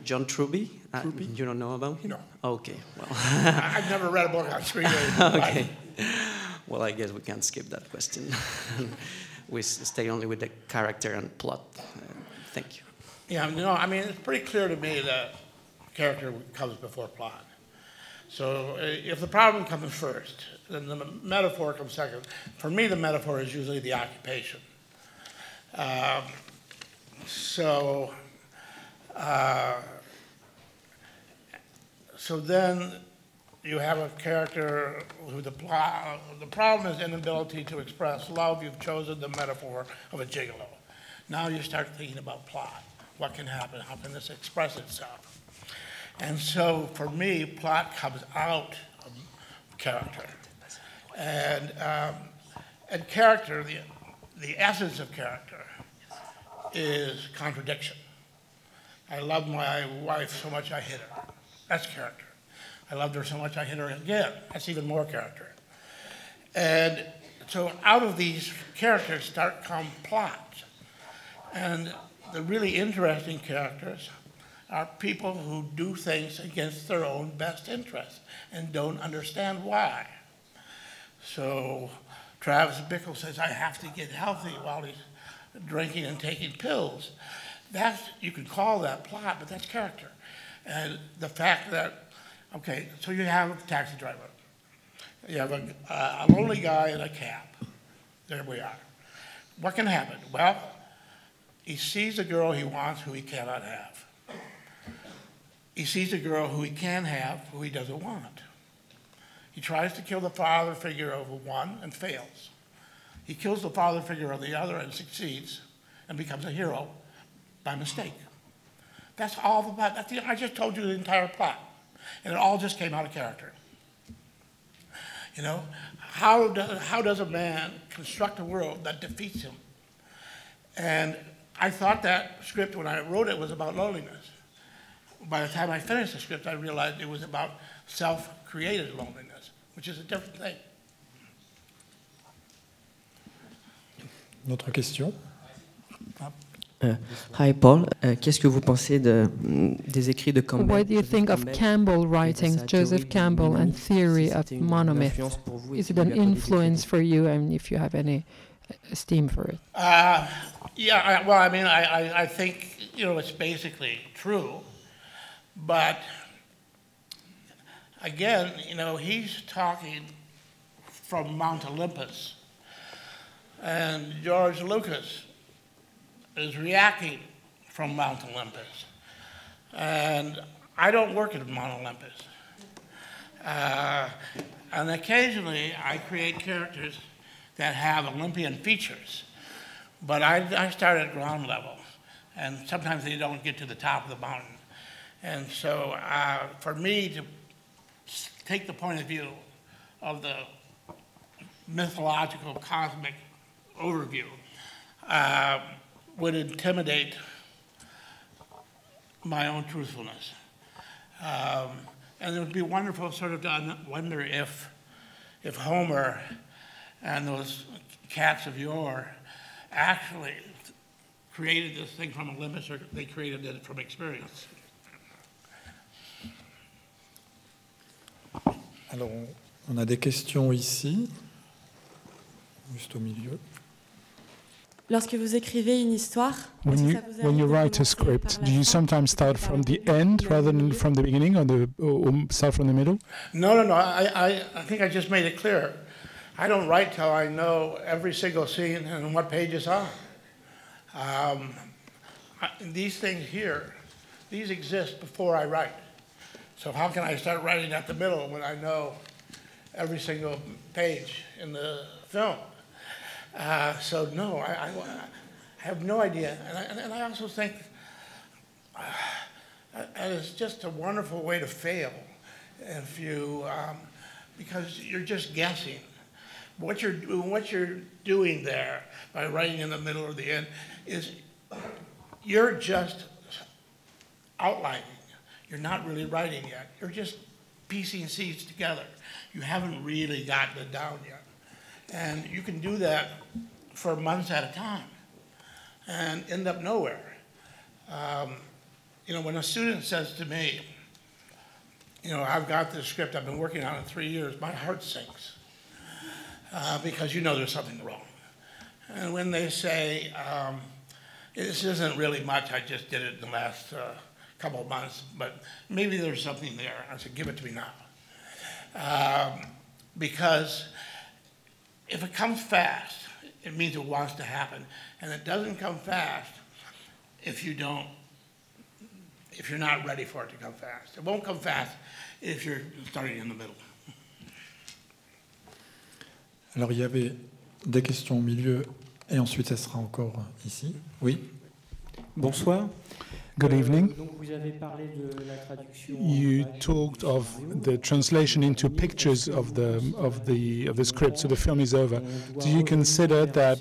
John Truby, uh, you don't know about him? No. Okay, well, I've never read a book on screenwriting. okay. Well, I guess we can skip that question. we stay only with the character and plot. Uh, thank you. Yeah, no, I mean, it's pretty clear to me that character comes before plot. So uh, if the problem comes first, then the metaphor comes second. For me, the metaphor is usually the occupation. Um, so, uh, so then you have a character who the the problem is inability to express love. You've chosen the metaphor of a gigolo. Now you start thinking about plot. What can happen? How can this express itself? And so for me, plot comes out of character. And, um, and character, the, the essence of character is contradiction. I love my wife so much I hit her. That's character. I loved her so much I hit her again. That's even more character. And so out of these characters start come plots. And the really interesting characters are people who do things against their own best interests and don't understand why. So Travis Bickle says, I have to get healthy while he's drinking and taking pills. That's, you could call that plot, but that's character. And the fact that, okay, so you have a taxi driver. You have a, uh, a lonely guy in a cab. There we are. What can happen? Well, he sees a girl he wants who he cannot have. He sees a girl who he can have who he doesn't want. He tries to kill the father figure of one and fails. He kills the father figure of the other and succeeds and becomes a hero by mistake. That's all the plot. That's the, I just told you the entire plot. And it all just came out of character. You know, how, do, how does a man construct a world that defeats him? And I thought that script, when I wrote it, was about loneliness. By the time I finished the script, I realized it was about self-created loneliness, which is a different thing. Notre question hi Paul, Euh, qu'est-ce que vous pensez de, des écrits de Campbell What do you think of Campbell, Campbell et de writings, Joseph Campbell, and theory of monomyth? influence pour vous et Is it an lui accordez des influence for you, and if you have any esteem for it? Uh, yeah, I, well, I mean, I, I, I think, you know, it's basically true. But again, you know, he's talking from Mount Olympus. And George Lucas is reacting from Mount Olympus. And I don't work at Mount Olympus. Uh, and occasionally I create characters that have Olympian features. But I, I start at ground level, and sometimes they don't get to the top of the mountain. And so uh, for me to take the point of view of the mythological cosmic overview uh, would intimidate my own truthfulness. Um, and it would be wonderful sort of to wonder if, if Homer and those cats of yore actually created this thing from Olympus or they created it from experience. Alors, on a des questions ici, juste au milieu. Lorsque vous écrivez une histoire, When you ça vous when you write a script, do you sometimes start from the end rather than from the beginning, or the or or start from the middle? No, no, no. I, I, I think I just made it clear. I don't write till I know every single scene and what page it's on. Um, I, these things here, these exist before I write. So how can I start writing at the middle when I know every single page in the film? Uh, so no, I, I, I have no idea. And I, and I also think uh, it's just a wonderful way to fail if you, um, because you're just guessing. What you're, what you're doing there by writing in the middle or the end is you're just outlining. You're not really writing yet. You're just piecing seeds together. You haven't really gotten it down yet. And you can do that for months at a time and end up nowhere. Um, you know, when a student says to me, you know, I've got this script, I've been working on it three years, my heart sinks uh, because you know there's something wrong. And when they say, um, this isn't really much, I just did it in the last uh, couple of months, but maybe there's something there, I said, give it to me now. Um, because if it comes fast, it means it wants to happen. And it doesn't come fast if you don't, if you're not ready for it to come fast. It won't come fast if you're starting in the middle. Alors il y avait des questions au milieu et ensuite ça sera encore ici. Oui. Bonsoir. Good Euh, evening. donc vous avez parlé de la traduction. en You talked of the translation into pictures of the of the of the script, so the film is over. Do you consider that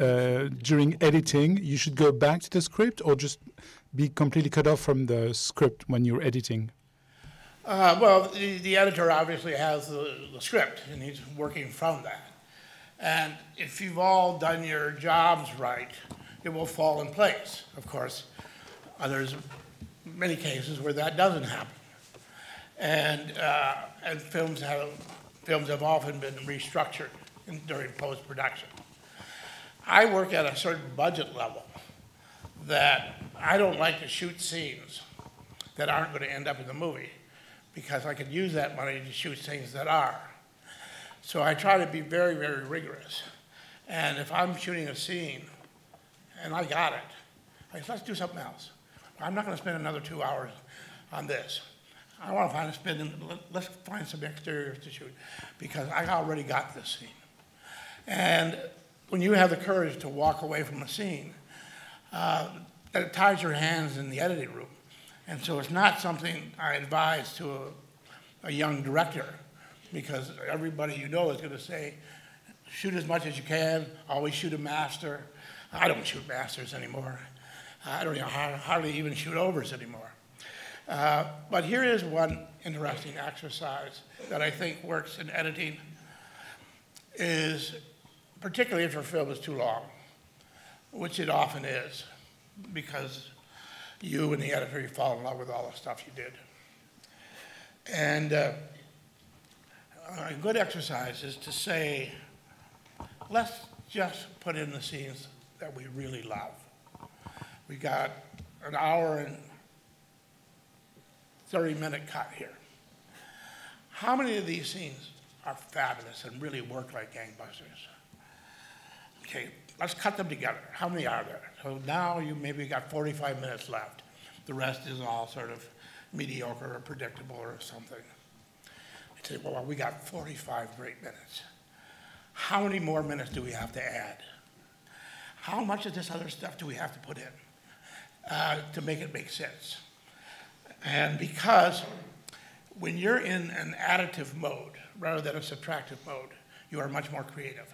uh, during editing you should go back to the script, or just be completely cut off from the script when you're editing? Uh, well, the, the editor obviously has the, the script, and he's working from that. And if you've all done your jobs right, it will fall in place. Of course, uh, there's many cases where that doesn't happen. And, uh, and films have, films have often been restructured in, during post-production. I work at a certain budget level that I don't like to shoot scenes that aren't going to end up in the movie because I could use that money to shoot things that are. So I try to be very, very rigorous. And if I'm shooting a scene and I got it, I say, let's do something else. I'm not going to spend another two hours on this. I want to find a let- Let's find some exteriors to shoot because I already got this scene. And when you have the courage to walk away from a scene, uh, that ties your hands in the editing room. And so it's not something I advise to a, a young director because everybody you know is going to say, shoot as much as you can, always shoot a master. I don't shoot masters anymore. I don't even, hardly even shoot overs anymore. Uh, but here is one interesting exercise that I think works in editing is particularly if your film is too long, which it often is, because you and the editor you fall in love with all the stuff you did. And uh, a good exercise is to say, let's just put in the scenes that we really love. We got an hour and 30 minute cut here. How many of these scenes are fabulous and really work like gangbusters? Okay, let's cut them together. How many are there? So now you maybe got 45 minutes left. The rest is all sort of mediocre or predictable or something. I say, well, we got 45 great minutes. How many more minutes do we have to add? How much of this other stuff do we have to put in uh, to make it make sense? And because when you're in an additive mode rather than a subtractive mode, you are much more creative.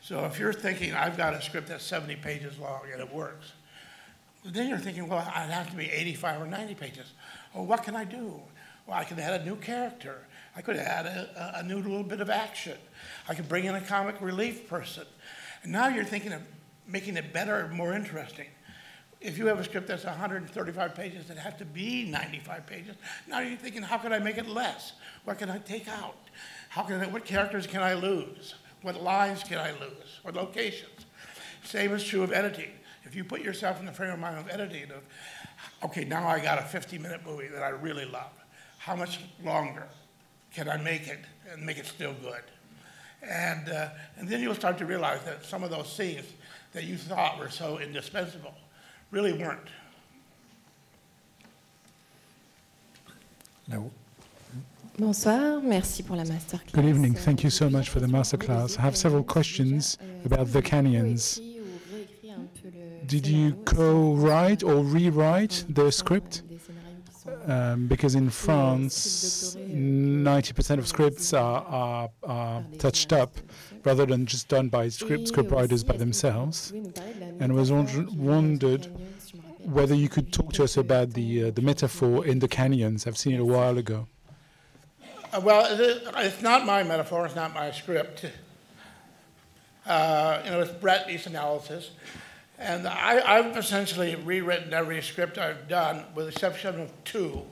So if you're thinking, I've got a script that's 70 pages long and it works, then you're thinking, well, I'd have to be 85 or 90 pages. Well, what can I do? Well, I can add a new character. I could add a, a new little bit of action. I could bring in a comic relief person. And now you're thinking of making it better and more interesting. If you have a script that's 135 pages, it has to be 95 pages. Now you're thinking, how can I make it less? What can I take out? How can I, what characters can I lose? What lines can I lose? What locations? Same is true of editing. If you put yourself in the frame of mind of editing, of, okay, now I got a 50 minute movie that I really love. How much longer can I make it and make it still good? And, uh, and then you'll start to realize that some of those scenes that you thought were so indispensable really weren't. Là-haut. Bonsoir, merci pour la masterclass. Good evening. Thank you so much for the masterclass. I have several questions about the canyons. Did you co-write or rewrite the script? Um, because in France, 90% of scripts are, are, are touched up rather than just done by script script writers by themselves. And was wonder- wondered whether you could talk to us about the uh, the metaphor in the canyons. I've seen it a while ago. Uh, well, it is, it's not my metaphor, it's not my script. Uh, you know, it's Bret Easton Ellis. And I, I've essentially rewritten every script I've done, with the exception of two.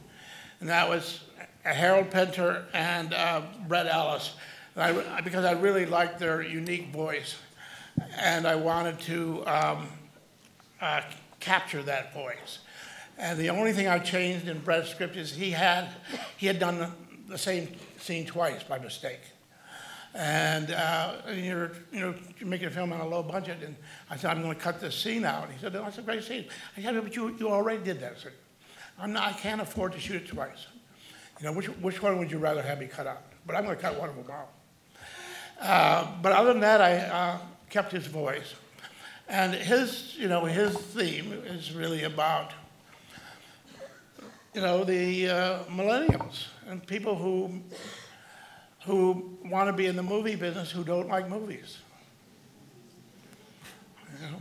And that was Harold Pinter and uh, Bret Ellis. And I, because I really liked their unique voice. And I wanted to um, uh, capture that voice. And the only thing I changed in Bret's script is he had, he had done the, same scene twice by mistake. And uh, you're, you know, you're making a film on a low budget, and I said, I'm going to cut this scene out. And he said, no, that's a great scene. I said, but you, you already did that. I said, I'm not, I can't afford to shoot it twice. You know, which, which one would you rather have me cut out? But I'm going to cut one of them out. Uh, but other than that, I uh, kept his voice. And his, you know, his theme is really about, you know, the uh, millennials and people who who want to be in the movie business who don't like movies. You know,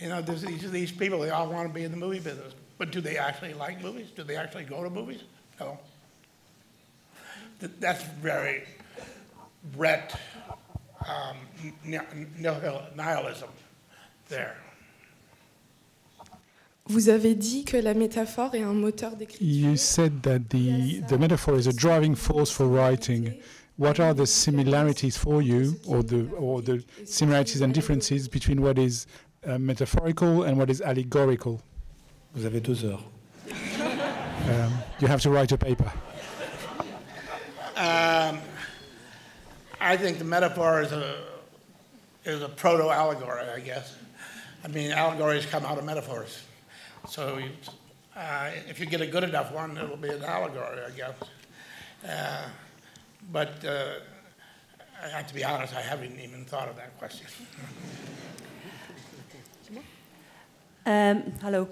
you know these, these people, they all want to be in the movie business. But do they actually like movies? Do they actually go to movies? No. That's very Bret um, nihilism there. Vous avez dit que la métaphore est un moteur d'écriture. You said that the, the metaphor is a driving force for writing. What are the similarities for you, or the, or the similarities and differences between what is uh, metaphorical and what is allegorical? Vous avez deux heures. Um, you have to write a paper. Um, I think the metaphor is a, is a proto allegory, I guess. I mean, allegories come out of metaphors. So uh, if you get a good enough one, it'll be an allegory, I guess. Uh, but uh, I have to be honest, I haven't even thought of that question. Um, hello.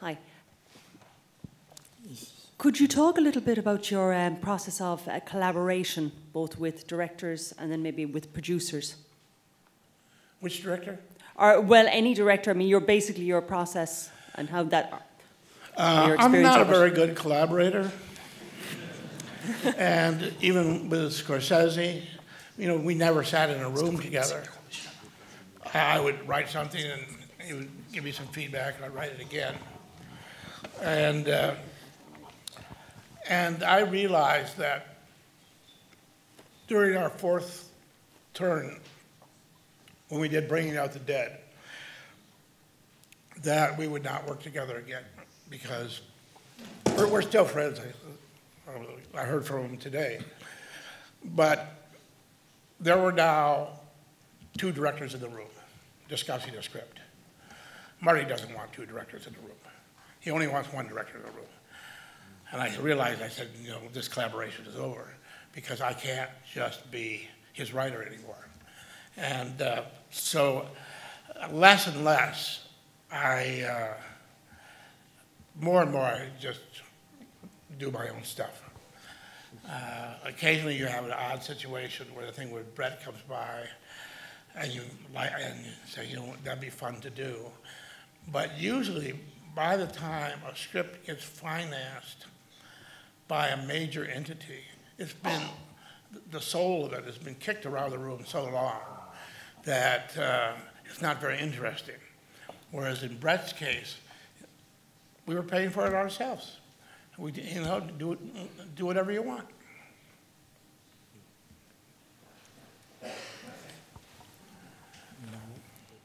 Hi. Could you talk a little bit about your um, process of uh, collaboration, both with directors and then maybe with producers? Which director? Or, well, any director. I mean, you're basically your process and how that. Uh, I'm not a very good collaborator. and even with Scorsese, you know, we never sat in a room together. I would write something and he would give me some feedback and I'd write it again. And, uh, and I realized that during our fourth turn, when we did Bringing Out the Dead, that we would not work together again because we're, we're still friends. I, I heard from him today. But there were now two directors in the room discussing the script. Marty doesn't want two directors in the room. He only wants one director in the room. And I realized, I said, you know, this collaboration is over because I can't just be his writer anymore. And uh, so less and less I, uh, more and more, I just do my own stuff. Uh, occasionally, you have an odd situation where the thing where Bret comes by, and you and you say, you know, that'd be fun to do. But usually, by the time a script gets financed by a major entity, it's been the soul of it has been kicked around the room so long that uh, it's not very interesting. Whereas in Bret's case, we were paying for it ourselves. We, you know, do, do whatever you want.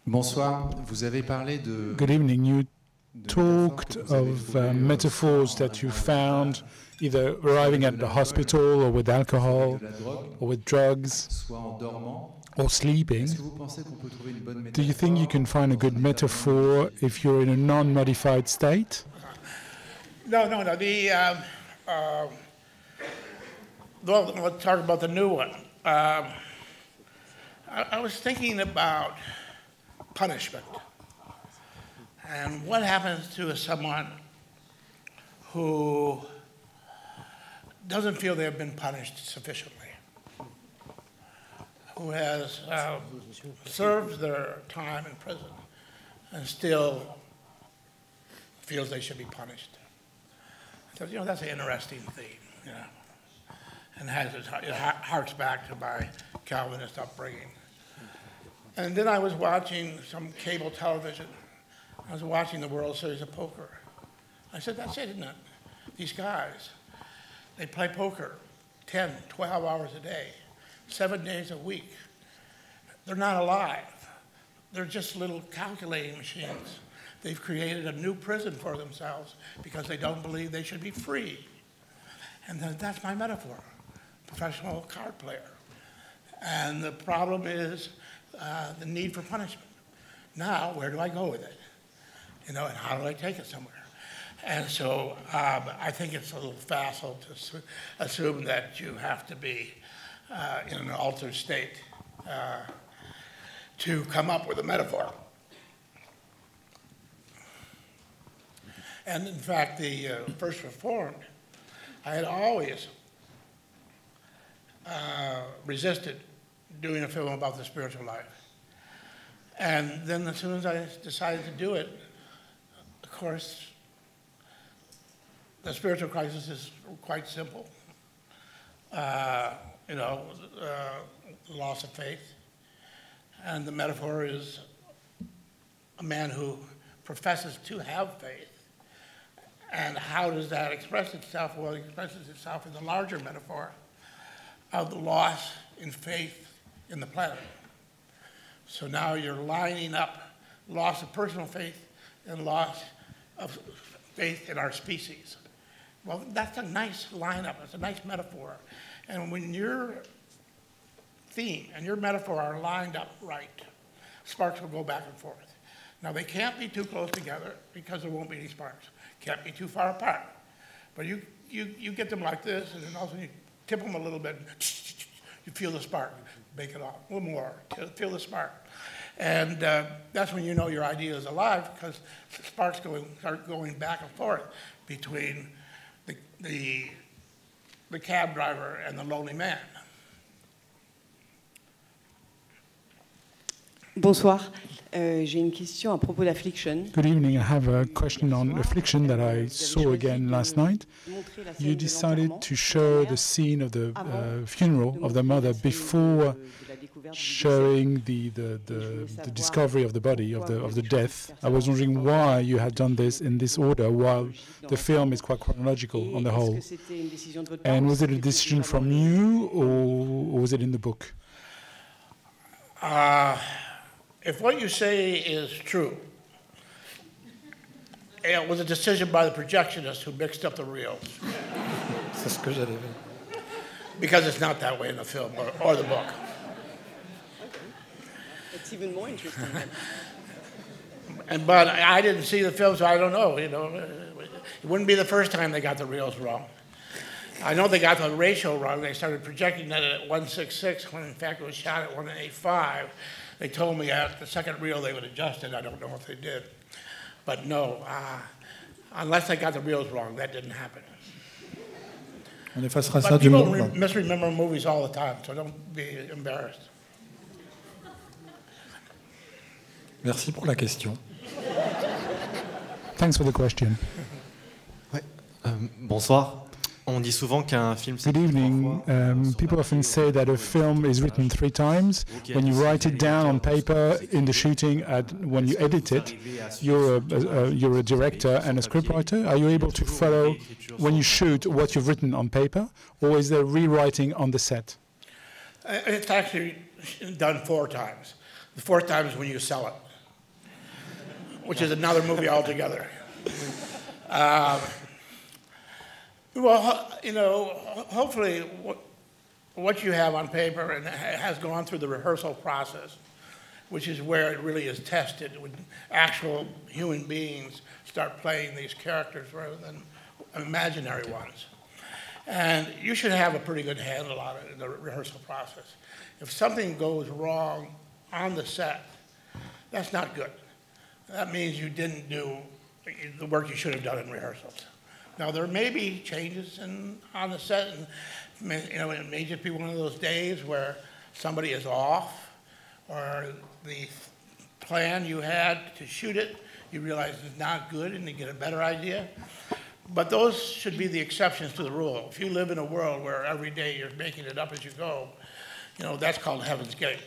Bonsoir. Vous avez parlé de. Good evening. You talked of uh, metaphors that you found either arriving at the hospital or with alcohol or with drugs or sleeping, do you think you can find a good metaphor if you're in a non-modified state? No, no, no. The um, uh, well, let's talk about the new one. Um, I, I was thinking about punishment and what happens to someone who doesn't feel they have been punished sufficiently who has uh, served their time in prison and still feels they should be punished. Thought, you know, that's an interesting theme, you know, and has its, it harks back to my Calvinist upbringing. And then I was watching some cable television. I was watching the World Series of Poker. I said, that's it, isn't it? These guys, they play poker 10, 12 hours a day, seven days a week. They're not alive. They're just little calculating machines. They've created a new prison for themselves because they don't believe they should be free. And that's my metaphor, professional card player. And the problem is uh, the need for punishment. Now, where do I go with it? You know, and how do I take it somewhere? And so um, I think it's a little facile to assume that you have to be uh, in an altered state uh, to come up with a metaphor. And in fact, the uh, First Reformed, I had always uh, resisted doing a film about the spiritual life. And then as soon as I decided to do it, of course, the spiritual crisis is quite simple. Uh, you know, uh, loss of faith. And the metaphor is a man who professes to have faith. And how does that express itself? Well, it expresses itself in the larger metaphor of the loss in faith in the planet. So now you're lining up loss of personal faith and loss of faith in our species. Well, that's a nice lineup. It's a nice metaphor. And when your theme and your metaphor are lined up right, sparks will go back and forth. Now, they can't be too close together because there won't be any sparks. Can't be too far apart. But you, you, you get them like this, and then all of a sudden you tip them a little bit, you feel the spark. Bake it off, a little more, feel the spark. And uh, that's when you know your idea is alive because sparks going, start going back and forth between the, the, cab driver and the lonely man. Bonsoir. Euh, J'ai une question à propos d'Affliction. Good evening. I have a question on Affliction that I saw again last night. You decided to show the scene of the uh, funeral of the mother before showing the, the, the, the, discovery of the body, of the, of the death. I was wondering why you had done this in this order while the film is quite chronological on the whole. And was it a decision from you or, or was it in the book? Uh, if what you say is true, it was a decision by the projectionist who mixed up the reels. because it's not that way in the film or, or the book. Okay. It's even more interesting. and but I didn't see the film, so I don't know. You know, it wouldn't be the first time they got the reels wrong. I know they got the ratio wrong. They started projecting that at 166 when in fact it was shot at 185. They told me at the second reel they would adjust it. I don't know if they did. But no, uh, unless they got the reels wrong, that didn't happen. On effacera but ça du people misremember movies all the time, so don't be embarrassed. Merci pour la question. Thanks for the question. Ouais. Euh, bonsoir. On dit souvent qu'un film. Good evening. Um, people often say that a film is written three times. When you write it down on paper in the shooting, and when you edit it, you're a, a, you're a director and a scriptwriter. Are you able to follow when you shoot what you've written on paper, or is there rewriting on the set? Uh, it's actually done four times. The fourth time is when you sell it, which is another movie altogether. Uh, well, you know, hopefully what, what you have on paper and has gone through the rehearsal process, which is where it really is tested when actual human beings start playing these characters rather than imaginary ones. And you should have a pretty good handle on it in the rehearsal process. If something goes wrong on the set, that's not good. That means you didn't do the work you should have done in rehearsals. Now, there may be changes in, on the set, and you know, it may just be one of those days where somebody is off, or the plan you had to shoot it, you realize it's not good and you get a better idea. But those should be the exceptions to the rule. If you live in a world where every day you're making it up as you go, you know, that's called Heaven's Gate.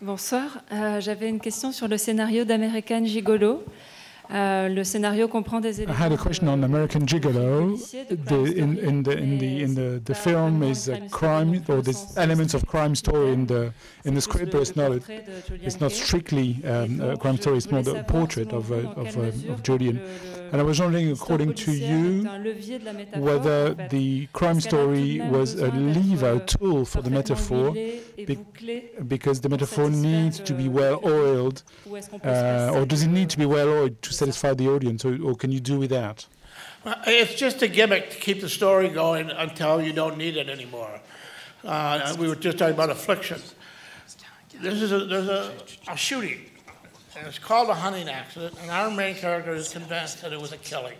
Bonsoir, euh, j'avais une question sur le scénario d'American Gigolo. Uh, le scénario comprend des éléments. I had a question on American Gigolo. The, in, in the in the in the the film is a crime or there's elements of crime story in the in the script, but it's not a, it's not strictly um, a crime story. It's more the portrait of uh, of, uh, of Julian. And I was wondering, according to you, whether the crime story was a lever tool for the metaphor, be because the metaphor needs to be well oiled, uh, or does it need to be well oiled to satisfy the audience, or, or can you do without? Well, it's just a gimmick to keep the story going until you don't need it anymore. Uh, we were just talking about affliction. This is a, there's a, a shooting and it's called a hunting accident, and our main character is convinced that it was a killing.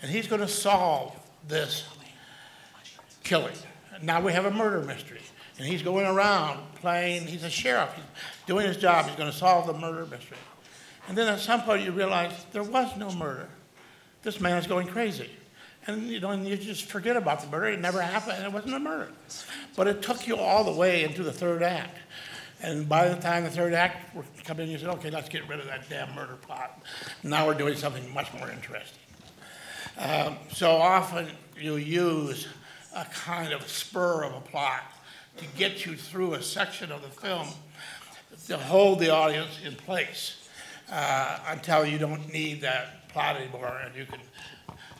And he's going to solve this killing. Now we have a murder mystery, and he's going around playing, he's a sheriff, he's doing his job, he's going to solve the murder mystery. And then at some point you realize there was no murder. This man is going crazy. And you know, and you just forget about the murder. It never happened. It wasn't a murder. But it took you all the way into the third act. And by the time the third act come in, you said, okay, let's get rid of that damn murder plot. Now we're doing something much more interesting. Um, so often you use a kind of spur of a plot to get you through a section of the film to hold the audience in place uh, until you don't need that plot anymore. And you can,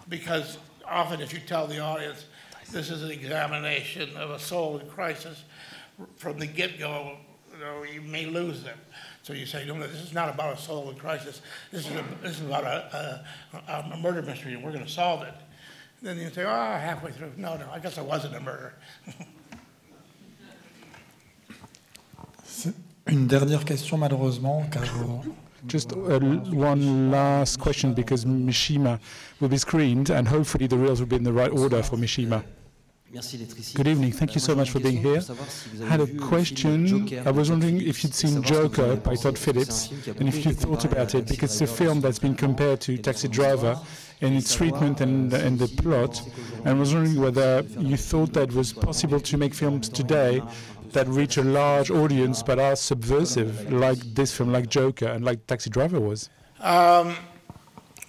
because often if you tell the audience, this is an examination of a soul in crisis, from the get-go, you know, you may lose them. So you say, no, no, this is not about a soul in crisis. This is, a, this is about a, a, a murder mystery, and we're going to solve it. then you say, oh, halfway through, no, no, I guess it wasn't a murder. Une dernière question, malheureusement, car. Just uh, one last question because Mishima will be screened and hopefully the reels will be in the right order for Mishima. Good evening. Thank you so much for being here. I had a question. I was wondering if you'd seen Joker by Todd Phillips and if you thought about it, because it's a film that's been compared to Taxi Driver in its treatment and, and the plot. And I was wondering whether you thought that was possible to make films today that reach a large audience but are subversive, like this film, like Joker, and like Taxi Driver was. Um,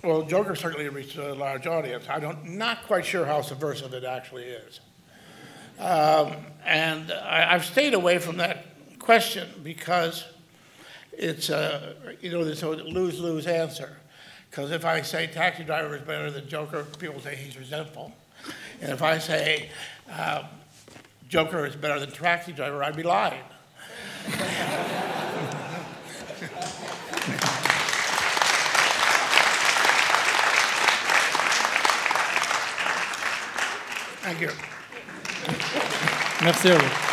well, Joker certainly reached a large audience. I don't, not quite sure how subversive it actually is. Um, and I, have stayed away from that question because it's a, you know, a lose-lose answer. Because if I say taxi driver is better than Joker, people say he's resentful. And if I say uh, Joker is better than taxi driver, I'd be lying. Thank you. Merci.